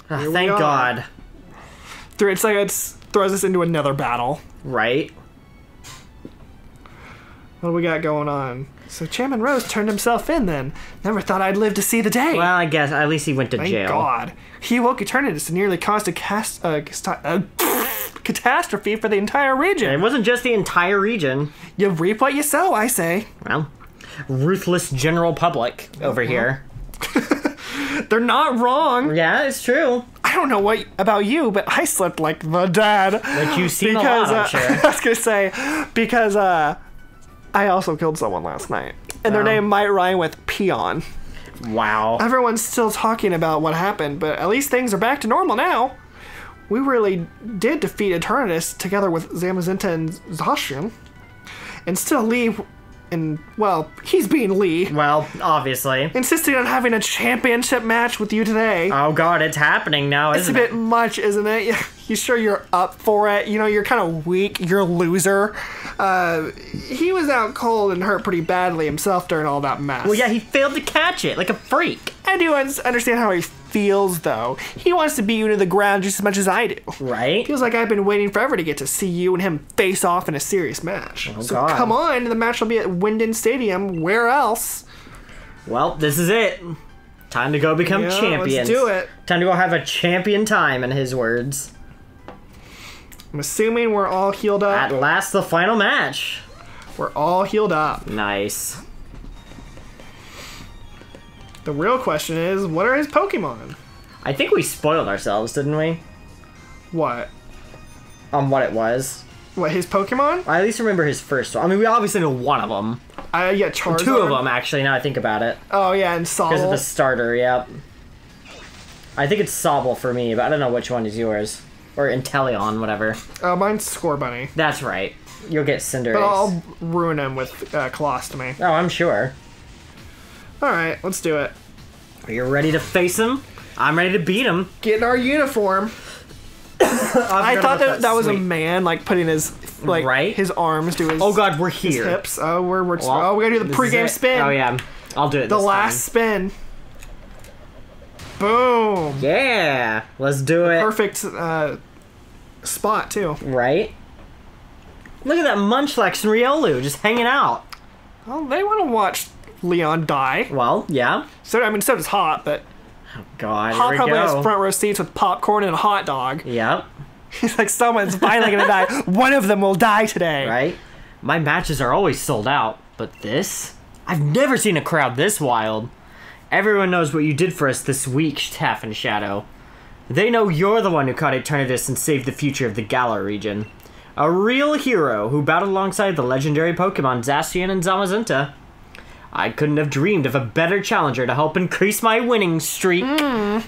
Ah, Here we thank are. God. It's like it's throws us into another battle. Right. What do we got going on? So Chairman Rose turned himself in. Then never thought I'd live to see the day. Well, I guess at least he went to Thank jail. God. He woke Eternatus and nearly caused a, cast, uh, uh, catastrophe for the entire region. It wasn't just the entire region. You reap what you sow, I say. Well, ruthless general public over here. (laughs) They're not wrong. Yeah, it's true. I don't know what about you, but I slept like the dad. Like you've seen because a lot, I'm uh, sure. (laughs) I was gonna say because uh, I also killed someone last night, and their name might rhyme with peon. Wow. Everyone's still talking about what happened, but at least things are back to normal now. We really did defeat Eternatus together with Zamazenta and Zacian. And still Lee, and, well, he's being Lee, Well, obviously. insisting on having a championship match with you today. Oh God, it's happening now, it's a bit it? much, isn't it? (laughs) You sure you're up for it? You know, you're kind of weak. You're a loser. Uh, he was out cold and hurt pretty badly himself during all that mess. Well, yeah, he failed to catch it like a freak. I do understand how he feels, though. He wants to beat you to the ground just as much as I do. Right? Feels like I've been waiting forever to get to see you and him face off in a serious match. Oh, so God. come on, the match will be at Wyndon Stadium. Where else? Well, this is it. Time to go become Yeah, champions. Let's do it. Time to go have a champion time, in his words. I'm assuming we're all healed up. At last, the final match. We're all healed up. Nice. The real question is, what are his Pokemon? I think we spoiled ourselves, didn't we? What? On what it was. What his Pokemon? I at least remember his first one. I mean, we obviously know one of them. I yeah, Charizard. Two of them, actually, now I think about it. Oh yeah, and Because of the starter, yep. I think it's Sobble for me, but I don't know which one is yours. Or Inteleon, whatever. Oh, mine's Scorbunny. That's right. You'll get Cinderace. But I'll ruin him with uh, Colostomy. Oh, I'm sure. All right, let's do it. Are you ready to face him? I'm ready to beat him. Get in our uniform. (coughs) I thought that that was a man like putting his like Right? his arms to his Oh god, we're his here. hips. Oh, we're we're Well, oh we gotta do the this is pregame spin. Oh yeah, I'll do it. The this last spin. Boom. Yeah, let's do it. Perfect uh, spot too. Right? Look at that Munchlax and Riolu just hanging out. Well, they want to watch Leon die. Well, yeah. So I mean, so does Hop, but oh God, Hop here we probably go. has front row seats with popcorn and a hot dog. Yep. (laughs) He's like, someone's finally gonna die. One of them will die today. Right? My matches are always sold out, but this? I've never seen a crowd this wild. Everyone knows what you did for us this week, Taff and Shadow. They know you're the one who caught Eternatus and saved the future of the Galar region. A real hero who battled alongside the legendary Pokemon Zacian and Zamazenta. I couldn't have dreamed of a better challenger to help increase my winning streak. Hmm.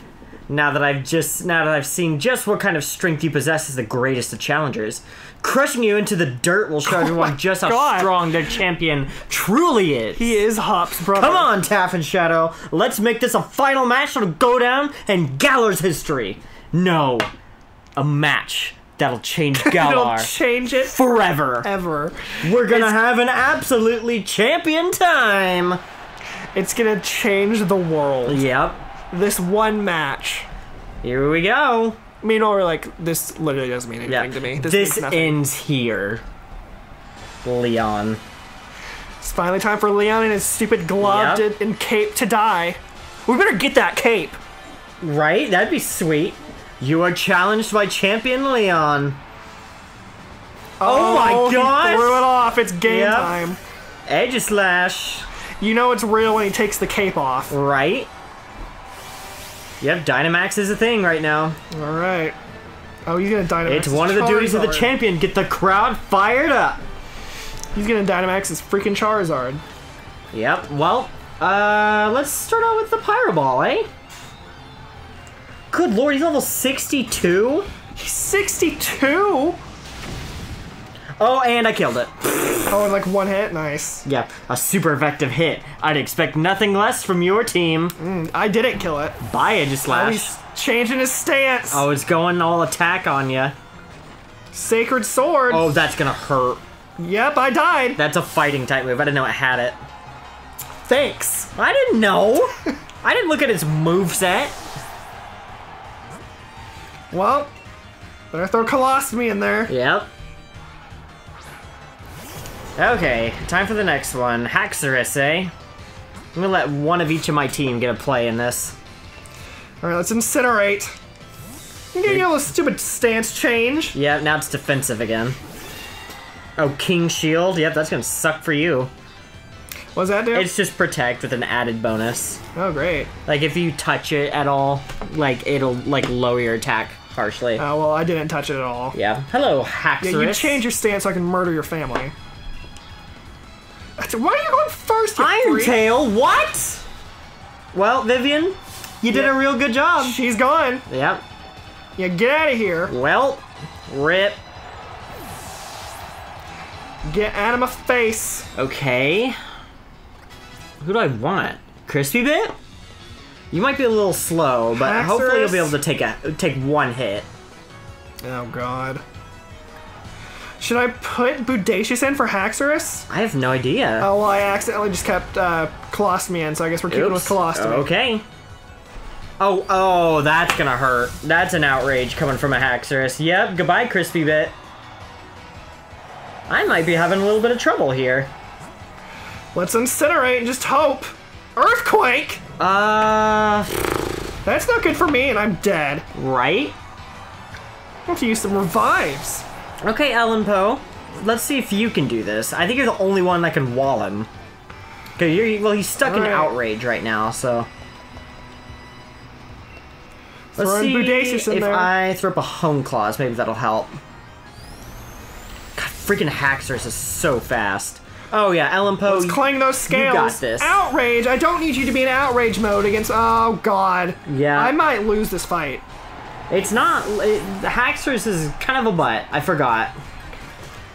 Now that I've just now that I've seen just what kind of strength you possess as the greatest of challengers, crushing you into the dirt will show (laughs) oh everyone just how strong their champion truly is. He is Hop's brother. Come on, Taff and Shadow. Let's make this a final match that'll go down in Galar's history. No, a match that'll change (laughs) It'll Galar change it forever. ever. We're gonna have an absolutely champion time. It's gonna change the world. Yep. This one match. Here we go. Meanwhile, we're like, this literally doesn't mean anything Yeah. to me. This, This, ends here. Leon. It's finally time for Leon and his stupid glove Yep. and cape to die. We better get that cape. Right? That'd be sweet. You are challenged by champion Leon. Oh my he gosh. threw it off. It's game Yep. time. Edge slash. You know it's real when he takes the cape off. Right? Yep, Dynamax is a thing right now. All right. Oh, he's gonna Dynamax. It's one of the duties of the champion. Get the crowd fired up. He's gonna Dynamax his freaking Charizard. Yep, well, uh, let's start out with the Pyro Ball, eh? Good lord, he's level 62? He's 62. Oh, and I killed it. Oh, and like one hit. Nice. Yep, a super effective hit. I'd expect nothing less from your team. Mm, I didn't kill it. Bye, Edge Oh, Slash. he's changing his stance. Oh, it's going all attack on you. Sacred Sword. Oh, that's gonna hurt. Yep, I died. That's a fighting type move. I didn't know it had it. Thanks. I didn't know. (laughs) I didn't look at its moveset. Well, better throw Colostomy in there. Yep. Okay, time for the next one. Haxorus, eh? I'm gonna let one of each of my team get a play in this. All right, let's incinerate. You get your little stupid stance change. Yeah, now it's defensive again. Oh, King Shield? Yep, that's gonna suck for you. What does that do? It's just protect with an added bonus. oh, great. Like, if you touch it at all, like, it'll, like, lower your attack partially. Oh, well, I didn't touch it at all. Yeah. Hello, Haxorus. Yeah, you change your stance so I can murder your family. Why are you going first, you Iron freak? Tail, what? Well, Vivian, you did a real good job. She's gone. Yep. Yeah, get out of here. Well, rip. Get out of my face. Okay. Who do I want? Crispy Bit? You might be a little slow, but Haxorus? hopefully you'll be able to take a take one hit. Oh, God. Should I put Bodacious in for Haxorus? I have no idea. Oh, well, I accidentally just kept uh, Colostomy in, so I guess we're keeping with Colostomy. Okay. Oh, oh, that's gonna hurt. That's an outrage coming from a Haxorus. Yep, goodbye, Crispy Bit. I might be having a little bit of trouble here. Let's incinerate and just hope. Earthquake? Uh, That's not good for me, and I'm dead. right? I have to use some revives. Okay, Ellen Poe. Let's see if you can do this. I think you're the only one that can wall him. Okay, you're well. He's stuck in outrage right now, so. Let's Throwing see if there. I throw up a hone claws. Maybe that'll help. God, freaking Haxorus is so fast. Oh yeah, Ellen Poe. Let's clang those scales. You got this. Outrage. I don't need you to be in outrage mode against. Oh God. Yeah. I might lose this fight. It's not. It, Haxorus is kind of a butt. I forgot.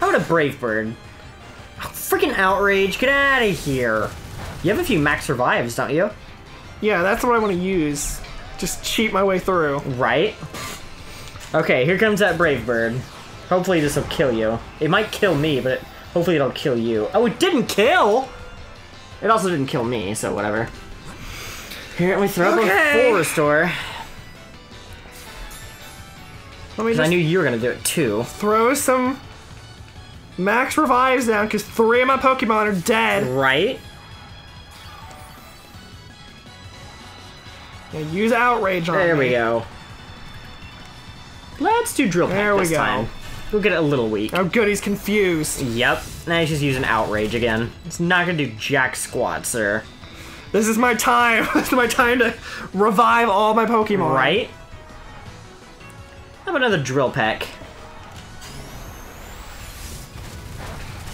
How about a Brave Bird? Oh, freaking outrage! Get out of here! You have a few max revives, don't you? Yeah, that's what I want to use. Just cheat my way through. Right? Okay, here comes that Brave Bird. Hopefully this will kill you. It might kill me, but hopefully it'll kill you. Oh, it didn't kill! It also didn't kill me, so whatever. Here, we throw up Okay. a full restore. Let me 'cause I knew you were gonna do it too. throw some max revives down because three of my Pokemon are dead. Right? And use outrage on There me. we go. Let's do drill peck There we go. time. We'll get it a little weak. Oh, good. He's confused. Yep. Now he's just using outrage again. It's not gonna do jack squat, sir. This is my time. (laughs) this is my time to revive all my Pokemon. Right? How about another drill peck?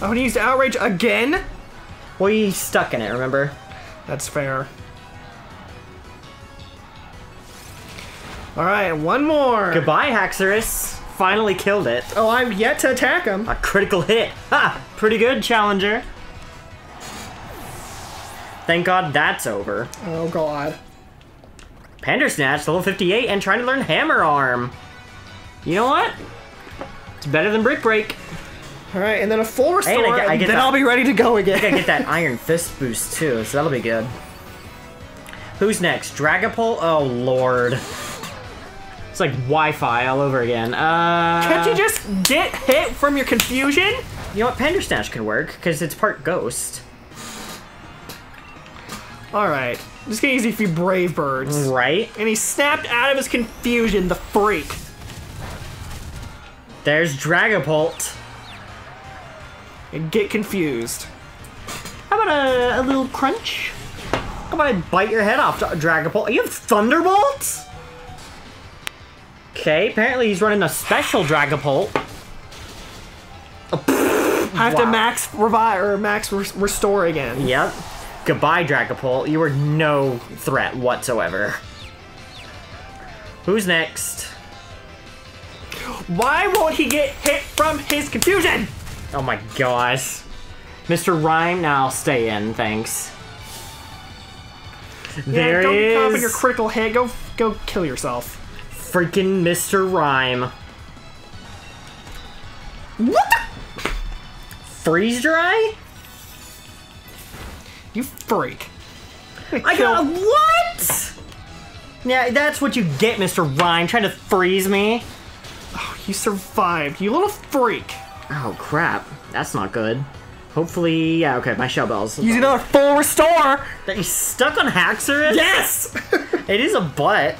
Oh, he used outrage again. Well, he's stuck in it, remember? That's fair. All right, one more. Goodbye, Haxorus. Finally killed it. Oh, I'm yet to attack him. A critical hit. Ha! Pretty good, Challenger. Thank God that's over. Oh God. Panda Snatch, level 58, and trying to learn Hammer Arm. You know what? It's better than Brick Break. All right, and then a full restore, And I get- I get then that- I'll be ready to go again. I gotta again. get that Iron Fist boost too, so that'll be good. Who's next? Dragapult? Oh lord. It's like Wi-Fi all over again. Uh, Can't you just get hit from your confusion? You know what? Panda Snatch can work because it's part ghost. All right, just gonna use a few brave birds. Right? And he snapped out of his confusion, the freak. There's Dragapult. And get confused. How about a, a little crunch? How about I bite your head off, Dragapult? You have Thunderbolt? Okay, apparently he's running a special Dragapult. I have to max revive or max res- restore again. Yep. Goodbye, Dragapult. You were no threat whatsoever. Who's next? Why won't he get hit from his confusion? Oh my gosh. Mr. Rime, now stay in, thanks. there yeah, don't he come up in your critical hit. Go, go kill yourself. Freaking Mr. Rime. What? Freeze dry? You freak. I got what? Yeah, that's what you get, Mr. Rime, trying to freeze me. Oh, you survived. You little freak. Oh crap, that's not good. Hopefully, yeah, okay, my shell bells. Use another full restore. That you stuck on Haxorus? Yes. It is a butt.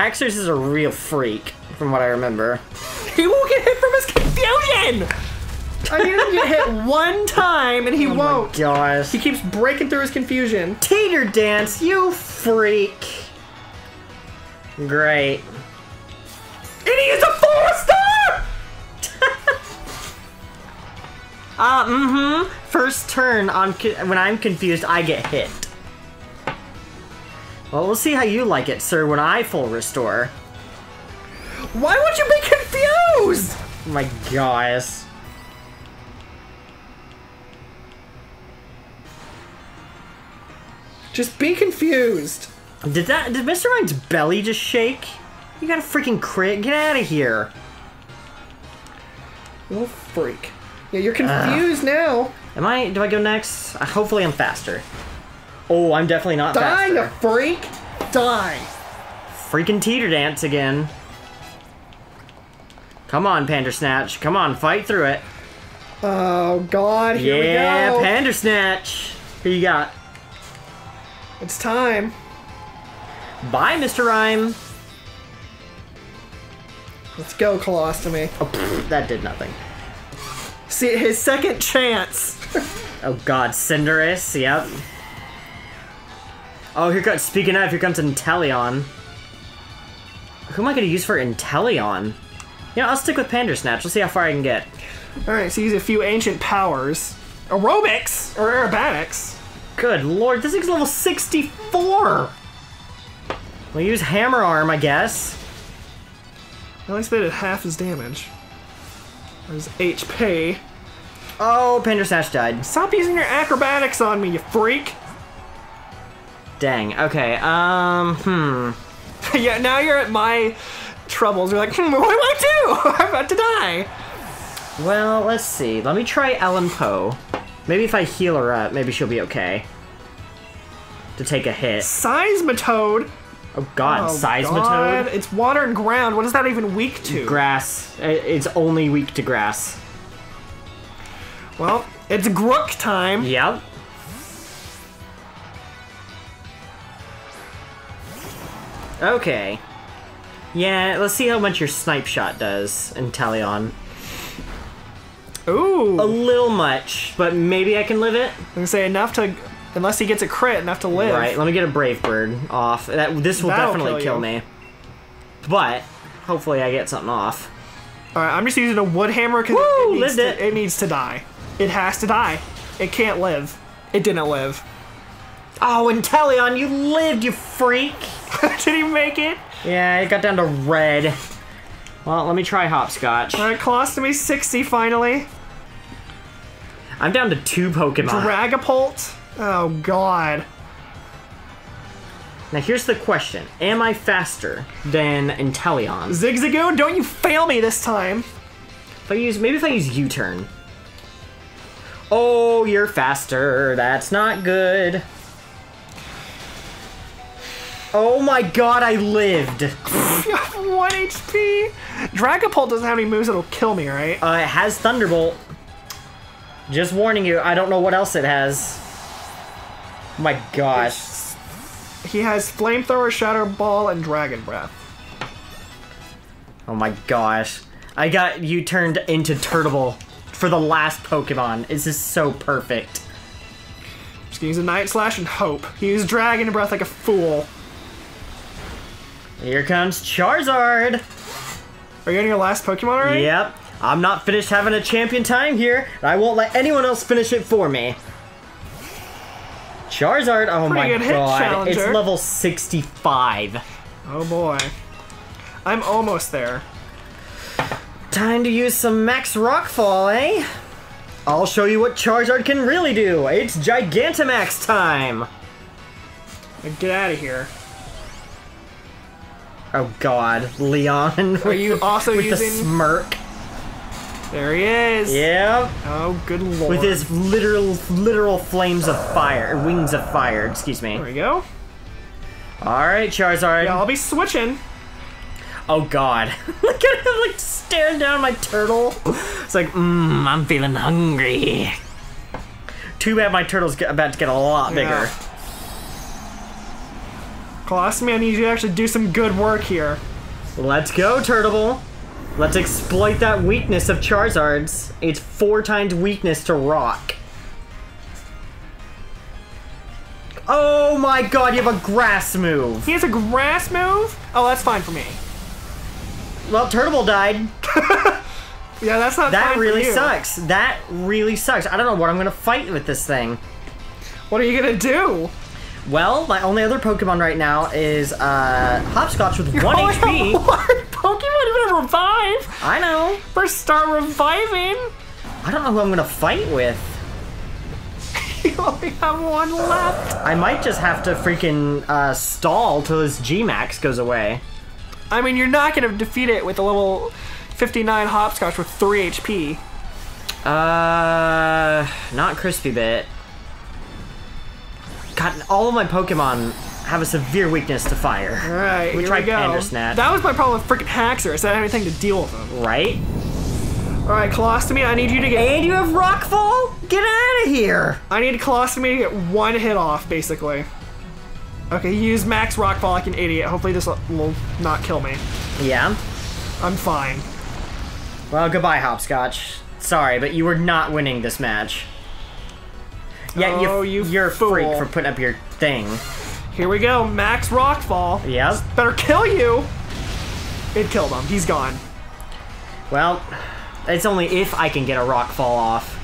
Haxorus is a real freak, from what I remember. he won't get hit from his confusion. I need him to get hit one time, and he Oh won't. Oh, gosh. He keeps breaking through his confusion. Teeter dance, you freak. Great. And he is a full restore. (laughs) Uh, mm-hmm. First turn on when I'm confused, I get hit. Well, we'll see how you like it, sir, when I full restore. Why would you be confused? Oh my gosh. Just be confused. Did that, did Mr. Rime's belly just shake? You got a freaking crit, get out of here. Little freak. Yeah, you're confused now. Am I, do I go next? Uh, hopefully I'm faster. Oh, I'm definitely not Die, you faster. freak. Die. Freaking teeter dance again. Come on, Panda Snatch. Come on, fight through it. Oh God, here yeah, we go. Panda Snatch. Who you got? It's time. Bye, Mr. Rime. Let's go, Colostomy. Oh, pfft, that did nothing. See, his second chance. Oh god, Cinderace, yep. Oh, here comes, speaking of, here comes Inteleon. Who am I gonna use for Inteleon? You know, I'll stick with Pandersnatch. Let's see how far I can get. Alright, so use a few ancient powers. Aerobics! Or aerobatics. Good lord, this thing's level 64! We'll use Hammer Arm, I guess. At least they did half his damage. There's HP. Oh, Pandersnatch died. Stop using your acrobatics on me, you freak! Dang, okay, um, hmm. (laughs) yeah, now you're at my troubles. You're like, hmm, what do I do? (laughs) I'm about to die. Well, let's see. Let me try Ellen Poe. Maybe if I heal her up, maybe she'll be okay. To take a hit. Seismitoad. Oh god, Oh, Seismitoad? God. It's water and ground. What is that even weak to? Grass. It's only weak to grass. well, it's Grook time. Yep. Okay. Yeah, let's see how much your snipe shot does Inteleon. Ooh. A little much, but maybe I can live it. I'm gonna say enough to, unless he gets a crit, enough to live. Right, let me get a Brave Bird off. That This will That'll definitely kill kill, me. But, hopefully I get something off. All right, I'm just using a wood hammer because it, needs to- it. it needs to die. It has to die. It can't live. It didn't live. Oh, and Inteleon, you lived, you freak! (laughs) Did he make it? Yeah, it got down to red. Well, let me try hopscotch. All right, Colostomy 60 finally. I'm down to two Pokemon. Dragapult. Oh God. Now here's the question: Am I faster than Inteleon? Zigzagoon, don't you fail me this time. If I use, maybe if I use U-turn. Oh, you're faster. That's not good. Oh my god, I lived. (laughs) One HP. Dragapult doesn't have any moves that'll kill me, right? Uh, it has Thunderbolt. Just warning you, I don't know what else it has. Oh My gosh. He has Flamethrower, Shadow Ball, and Dragon Breath. Oh my gosh. I got you turned into Turtle for the last Pokemon. This is so perfect. Just gonna use a Night Slash and hope. He used Dragon Breath like a fool. Here comes Charizard. Are you on your last Pokemon already? Yep. I'm not finished having a champion time here, and I won't let anyone else finish it for me. Charizard, oh Pretty my good hit, god. It's level 65. Oh boy. I'm almost there. Time to use some Max Rockfall, eh? I'll show you what Charizard can really do. It's Gigantamax time. Get out of here. Oh god, Leon. Are you also with the using? smirk? There he is. Yeah. Oh, good lord. With his literal, literal flames of fire, wings of fire. Excuse me. There we go. All right, Charizard. Yeah, I'll be switching. Oh God! (laughs) Look at him, like staring down my turtle. It's like, mmm, I'm feeling hungry. Too bad my turtle's about to get a lot bigger. Colostomy, I need you to actually do some good work here. Let's go, Turtle. Let's exploit that weakness of Charizard's. It's four times weakness to rock. Oh my god, you have a grass move. He has a grass move? Oh, that's fine for me. Well, Turtle died. (laughs) Yeah, that's not That really sucks. That really sucks. I don't know what I'm gonna fight with this thing. What are you gonna do? Well, my only other Pokemon right now is uh, Hopscotch with one Oh, HP. What? Pokemon even revive? I know. First start reviving? I don't know who I'm gonna fight with. (laughs) You only have one left. I might just have to freaking uh, stall till his G-Max goes away. I mean, you're not gonna defeat it with a level 59 hopscotch with 3 HP. Uh, not Crispy Bit. God, all of my Pokemon have a severe weakness to fire. Alright, We here tried we go. That was my problem with freaking Haxorus. I didn't have anything to deal with them. Right? Alright, Colostomy, I need you to get. And you have Rockfall? Get out of here! I need Colostomy to get one hit off, basically. Okay, use Max Rockfall like an idiot. Hopefully this will not kill me. Yeah. I'm fine. Well, goodbye, Hopscotch. Sorry, but you were not winning this match. Yeah, Oh, you, you you're a freak fool. for putting up your thing. Here we go, Max Rockfall. Yep. Better kill you. It killed him. He's gone. Well, it's only if I can get a rock fall off.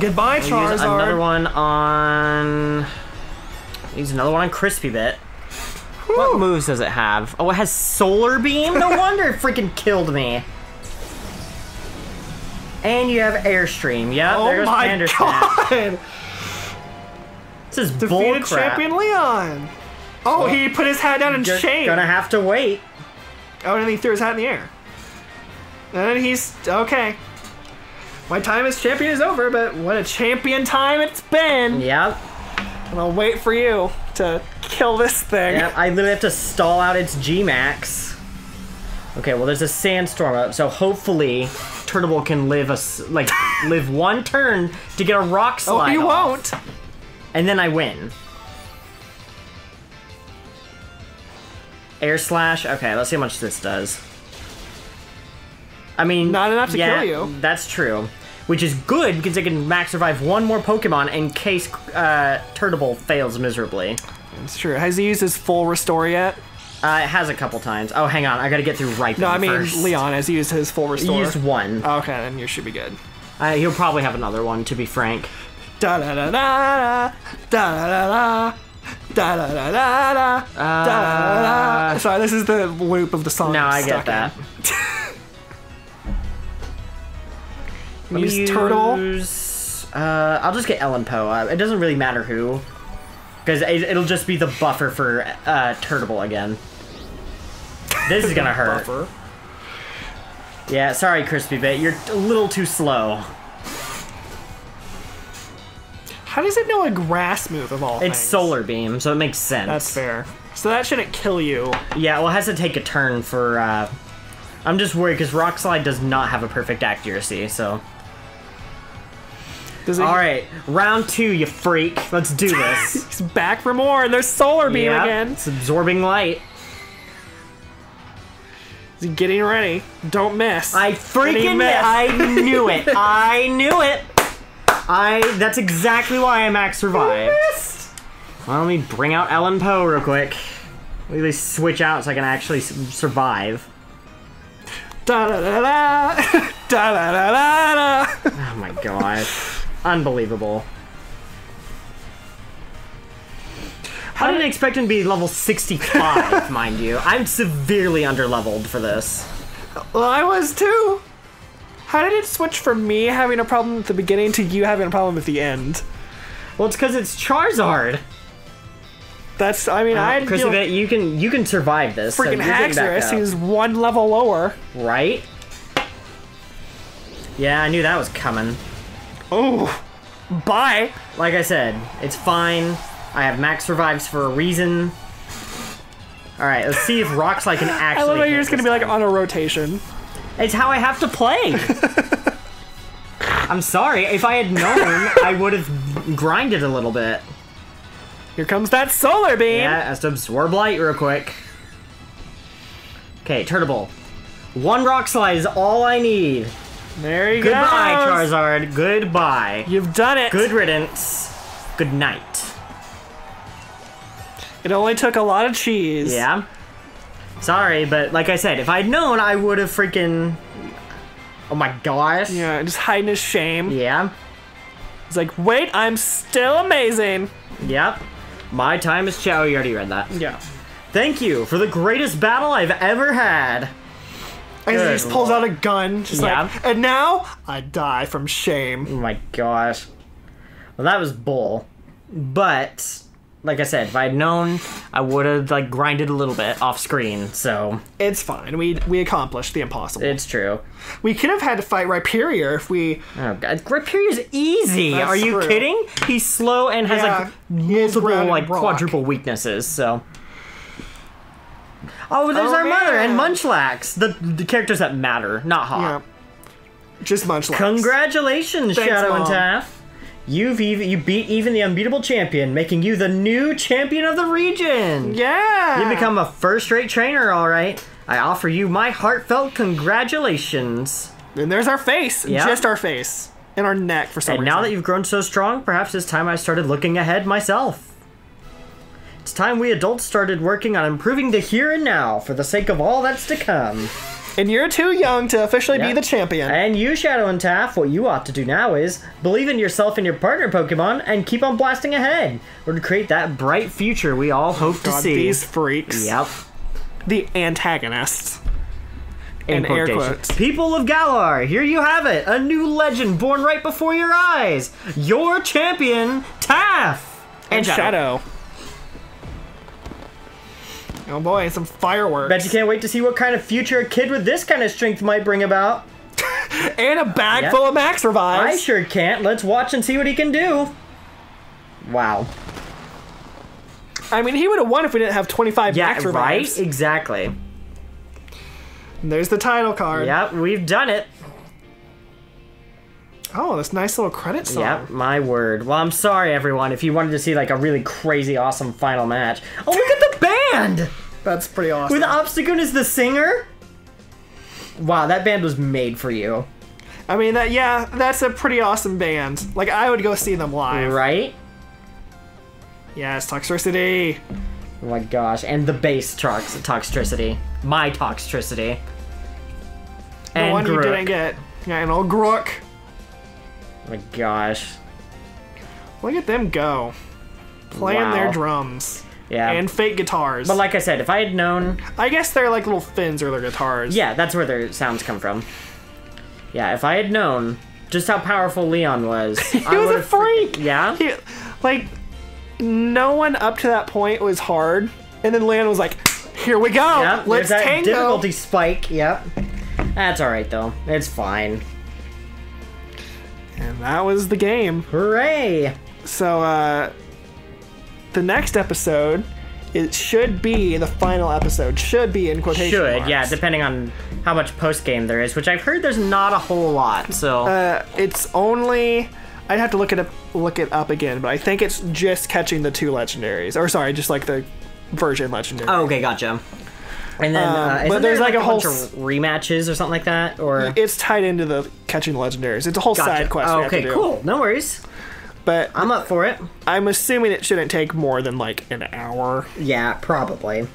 Goodbye, Use Charizard. another one on. Use another one on Crispy Bit. What moves does it have? Oh, it has Solar Beam? No (laughs) wonder it freaking killed me. And you have Airstream. Yep, Oh there goes my Snap. god! This is Defeated bullcrap. champion Leon. Oh, he put his hat down in You're shame. gonna have to wait. Oh, and then he threw his hat in the air. And he's okay. My time as champion is over, but what a champion time it's been! Yep. And I'll wait for you to kill this thing. Yep, I literally have to stall out its G-Max. Okay, well there's a sandstorm up, so hopefully Turtable can live a like live one turn to get a rock slide. Oh, he off, won't. and then I win. Air slash. Okay, let's see how much this does. I mean, Not enough to yeah, kill you. That's true. Which is good because I can max survive one more Pokemon in case uh, Turtable fails miserably. It's true. Has he used his full restore yet? Uh, it has a couple times. Oh, hang on. I gotta get through Ripen No, I mean first. Leon has used his full He restore. used one. Okay, then you should be good. Uh, he'll probably have another one, to be frank. Da da da da da da da da. Da da da da da da da da. Sorry, this is the loop of the song. No, I'm I get that. Use turtle. Uh, I'll just get Ellen Poe. Uh, it doesn't really matter who. Because it, it'll just be the buffer for uh, Turtable again. This is gonna (laughs) hurt. Buffer. Yeah, sorry, Crispy Bit. You're a little too slow. How does it know a grass move of all It's things? Solar Beam, so it makes sense. That's fair. So that shouldn't kill you. Yeah, well, it has to take a turn for. Uh, I'm just worried because Rock Slide does not have a perfect accuracy, so. Does. All right, round two, you freak. Let's do (laughs) this. He's back for more, and there's solar beam yep, again. It's absorbing light. Is he getting ready. Don't miss. I freaking miss. I knew it. (laughs) I knew it. I. That's exactly why I max survived. Well, let me bring out Ellen Poe real quick. Let me switch out so I can actually survive. Da da da da da da da da. da. oh my god. Unbelievable. I didn't expect him to be level 65, (laughs) mind you. I'm severely underleveled for this. Well, I was too. How did it switch from me having a problem at the beginning to you having a problem at the end? Well, it's because it's Charizard. That's. I mean, I Uh, Chris, feel you can you can survive this. so freaking back Haxorus, who's one level lower. right. Yeah, I knew that was coming. Oh, bye. Like I said, it's fine. I have max survives for a reason. All right, let's see if Rockslide can (laughs) I actually. love how you're just gonna be like on a rotation. It's how I have to play. (laughs) I'm sorry. If I had known, I would have grinded a little bit. Here comes that solar beam. Yeah, has to absorb light real quick. Okay, Turtable. One rock slide is all I need. There you Goodbye, go. Charizard. Goodbye. You've done it. Good riddance. Good night. It only took a lot of cheese. Yeah. Sorry, but like I said, if I'd known, I would have freaking. Oh my gosh. Yeah, just hiding his shame. Yeah. He's like, wait, I'm still amazing. Yep. My time is Chow. You already read that. Yeah. Thank you for the greatest battle I've ever had. And he just pulls lord. out a gun, just Yeah. like, and now I die from shame. Oh my gosh. Well, that was bull. But like I said, if I'd known, I would have like grinded a little bit off screen. So It's fine. We we accomplished the impossible. it's true. we could have had to fight Rhyperior if we. Oh god, Rhyperior's easy. That's Are you true. kidding? He's slow and has Yeah, like multiple like quadruple weaknesses. So. Oh, there's Oh, our mother and. Munchlax, the the characters that matter, not Hawk. Yeah. Just Munchlax. Congratulations, Thanks, Shadow and Taff. You've even you beat even the unbeatable champion, making you the new champion of the region. Yeah. You become a first-rate trainer, all right. I offer you my heartfelt congratulations. And there's our face. Yeah. Just our face. And our neck for some And reason. now that you've grown so strong, perhaps it's time I started looking ahead myself. Time we adults started working on improving the here and now for the sake of all that's to come. And you're too young to officially be the champion. And you, Shadow and Taff, what you ought to do now is believe in yourself and your partner Pokemon and keep on blasting ahead. Or to create that bright future we all hope to see. these freaks. Yep. The antagonists. In In air quotes. People of Galar, here you have it. A new legend born right before your eyes. Your champion, Taff. And Shadow. Oh boy, some fireworks. Bet you can't wait to see what kind of future a kid with this kind of strength might bring about. (laughs) And a bag Yeah. full of max revives. I sure can't. Let's watch and see what he can do. Wow. I mean, he would have won if we didn't have 25 Yeah, max right? revives. Exactly. And there's the title card. Yep, we've done it. Oh, this nice little credit song. Yep, my word. Well, I'm sorry, everyone, if you wanted to see like a really crazy, awesome final match. Oh, look at the band! That's pretty awesome. With Obstagoon as the singer? Wow, that band was made for you. I mean, that yeah, that's a pretty awesome band. Like, I would go see them live. Right? Yes, Toxicity. Oh my gosh. And the bass tox- Toxtricity. My Toxtricity. The And one you Grook. didn't get. Yeah, and old Grook. Oh my gosh. Look at them go. Playing Wow. their drums. Yeah. And fake guitars. but like I said, if I had known I guess they're like little fins or their guitars. Yeah, that's where their sounds come from. Yeah, if I had known just how powerful Leon was, (laughs) He was a freak. Yeah, He, like, no one up to that point was hard. And then Leon was like, here we go. yeah. Let's that tango. difficulty spike. Yep. That's all right though. It's fine. And that was the game. Hooray! So, uh, the next episode, it should be the final episode. Should be in quotation Should marks. yeah, depending on how much post game there is, which I've heard there's not a whole lot. So Uh, it's only. I'd have to look it up, look it up again, but I think it's just catching the two legendaries, or sorry, just like the version legendary. oh, okay, gotcha. And then, Um, uh, but there's there, like a whole bunch s- of rematches or something like that, or It's tied into the catching legendaries. It's a whole Gotcha. side quest. Oh, we have to okay, cool. No worries. But I'm up for it. I'm assuming it shouldn't take more than like an hour. Yeah, probably.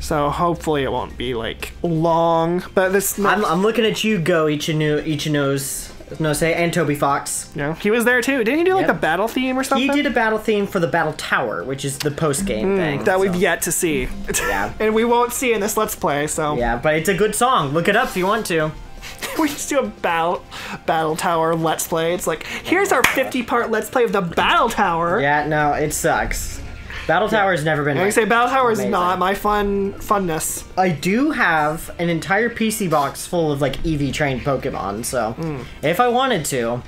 So hopefully it won't be like long. But this, I'm, I'm looking at you go, Ichino, Ichinos, no say, and Toby Fox. know, he was there too. Didn't he do like Yep. the battle theme or something? He did a battle theme for the Battle Tower, which is the post game thing. Hmm, that we've yet to see. Yeah. (laughs) and we won't see in this Let's Play. So Yeah, but it's a good song. Look it up if you want to. (laughs) we just do a battle battle tower Let's Play. It's like here's our 50 part Let's Play of the battle tower. Yeah, no, it sucks. Battle Tower Tower's never been. And I my- say battle tower is not my fun funness. I do have an entire PC box full of like EV trained Pokemon, so Hmm. if I wanted to,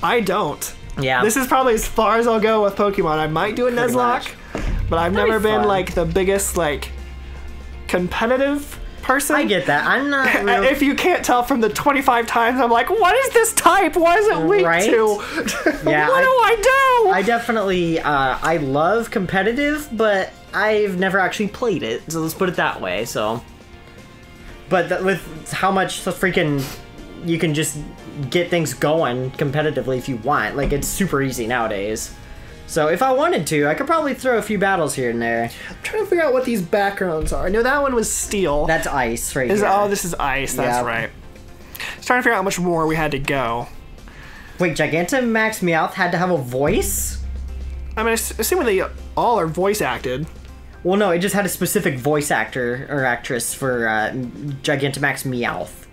I don't. yeah. This is probably as far as I'll go with Pokemon. I might do a Pretty Nuzlocke, but I've That'd never be been like the biggest like competitive person. I get that. I'm not. (laughs) Real, If you can't tell from the 25 times, I'm like, what is this type? Why is it weak Right? to? (laughs) Yeah, (laughs) what I- do I do? I definitely. Uh, I love competitive, but I've never actually played it. So let's put it that way. So, but th- with how much the freaking you can just get things going competitively if you want, like it's super easy nowadays. So if I wanted to, I could probably throw a few battles here and there. I'm trying to figure out what these backgrounds are. I know that one was steel. That's ice right is here. oh, this is ice. That's Yeah. right. I was trying to figure out how much more we had to go. Wait, Gigantamax Meowth had to have a voice? I mean, ass- assuming they all are voice acted. Well, no, it just had a specific voice actor or actress for uh, Gigantamax Meowth.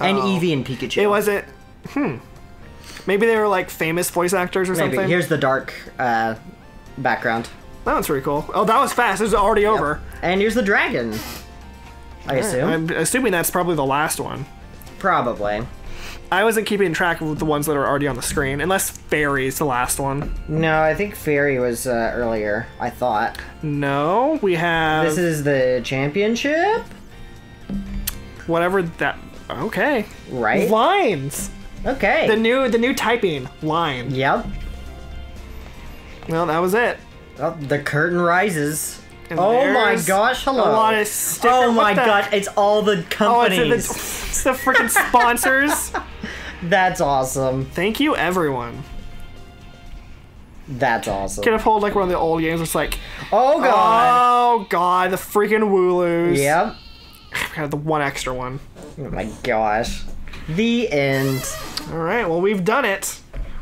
And Oh. Eevee and Pikachu. It wasn't. Hmm. Maybe they were like famous voice actors or Maybe. something. Here's the dark uh, background. that one's pretty cool. Oh, that was fast. It was already over. And here's the dragon. I assume. I'm assuming that's probably the last one. Probably. I wasn't keeping track of the ones that are already on the screen, unless Fairy's the last one. No, I think Fairy was uh, earlier, I thought. No, we have This is the championship? whatever that. Okay. Right? Lines. Okay. The new the new typing line. yep. Well, that was it. Oh, the curtain rises. And oh my gosh! Hello. A lot of sticker. oh my god! It's all the Oh, it's the, companies. (laughs) it's the freaking sponsors. (laughs) That's awesome. Thank you, everyone. That's awesome. Could have pulled like one of the old games. It's like, Oh god. oh god, the freaking Wooloos. Yep. (sighs) I Got the one extra one. Oh my gosh. The end. All right, well we've done it.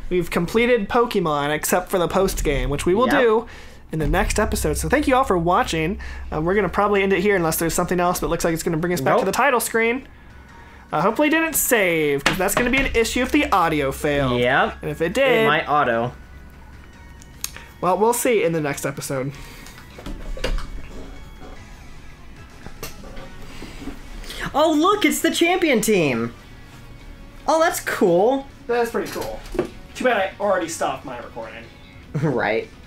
We've completed Pokemon except for the post game, which we will Yep. do in the next episode. So thank you all for watching. Uh, we're gonna probably end it here unless there's something else, but looks like it's gonna bring us back to the title screen. Uh, hopefully didn't save because that's gonna be an issue if the audio failed. Yep. And if it did, It might auto. well, we'll see in the next episode. Oh look, it's the champion team. Oh, that's cool. That's pretty cool. Too bad I already stopped my recording. (laughs) right.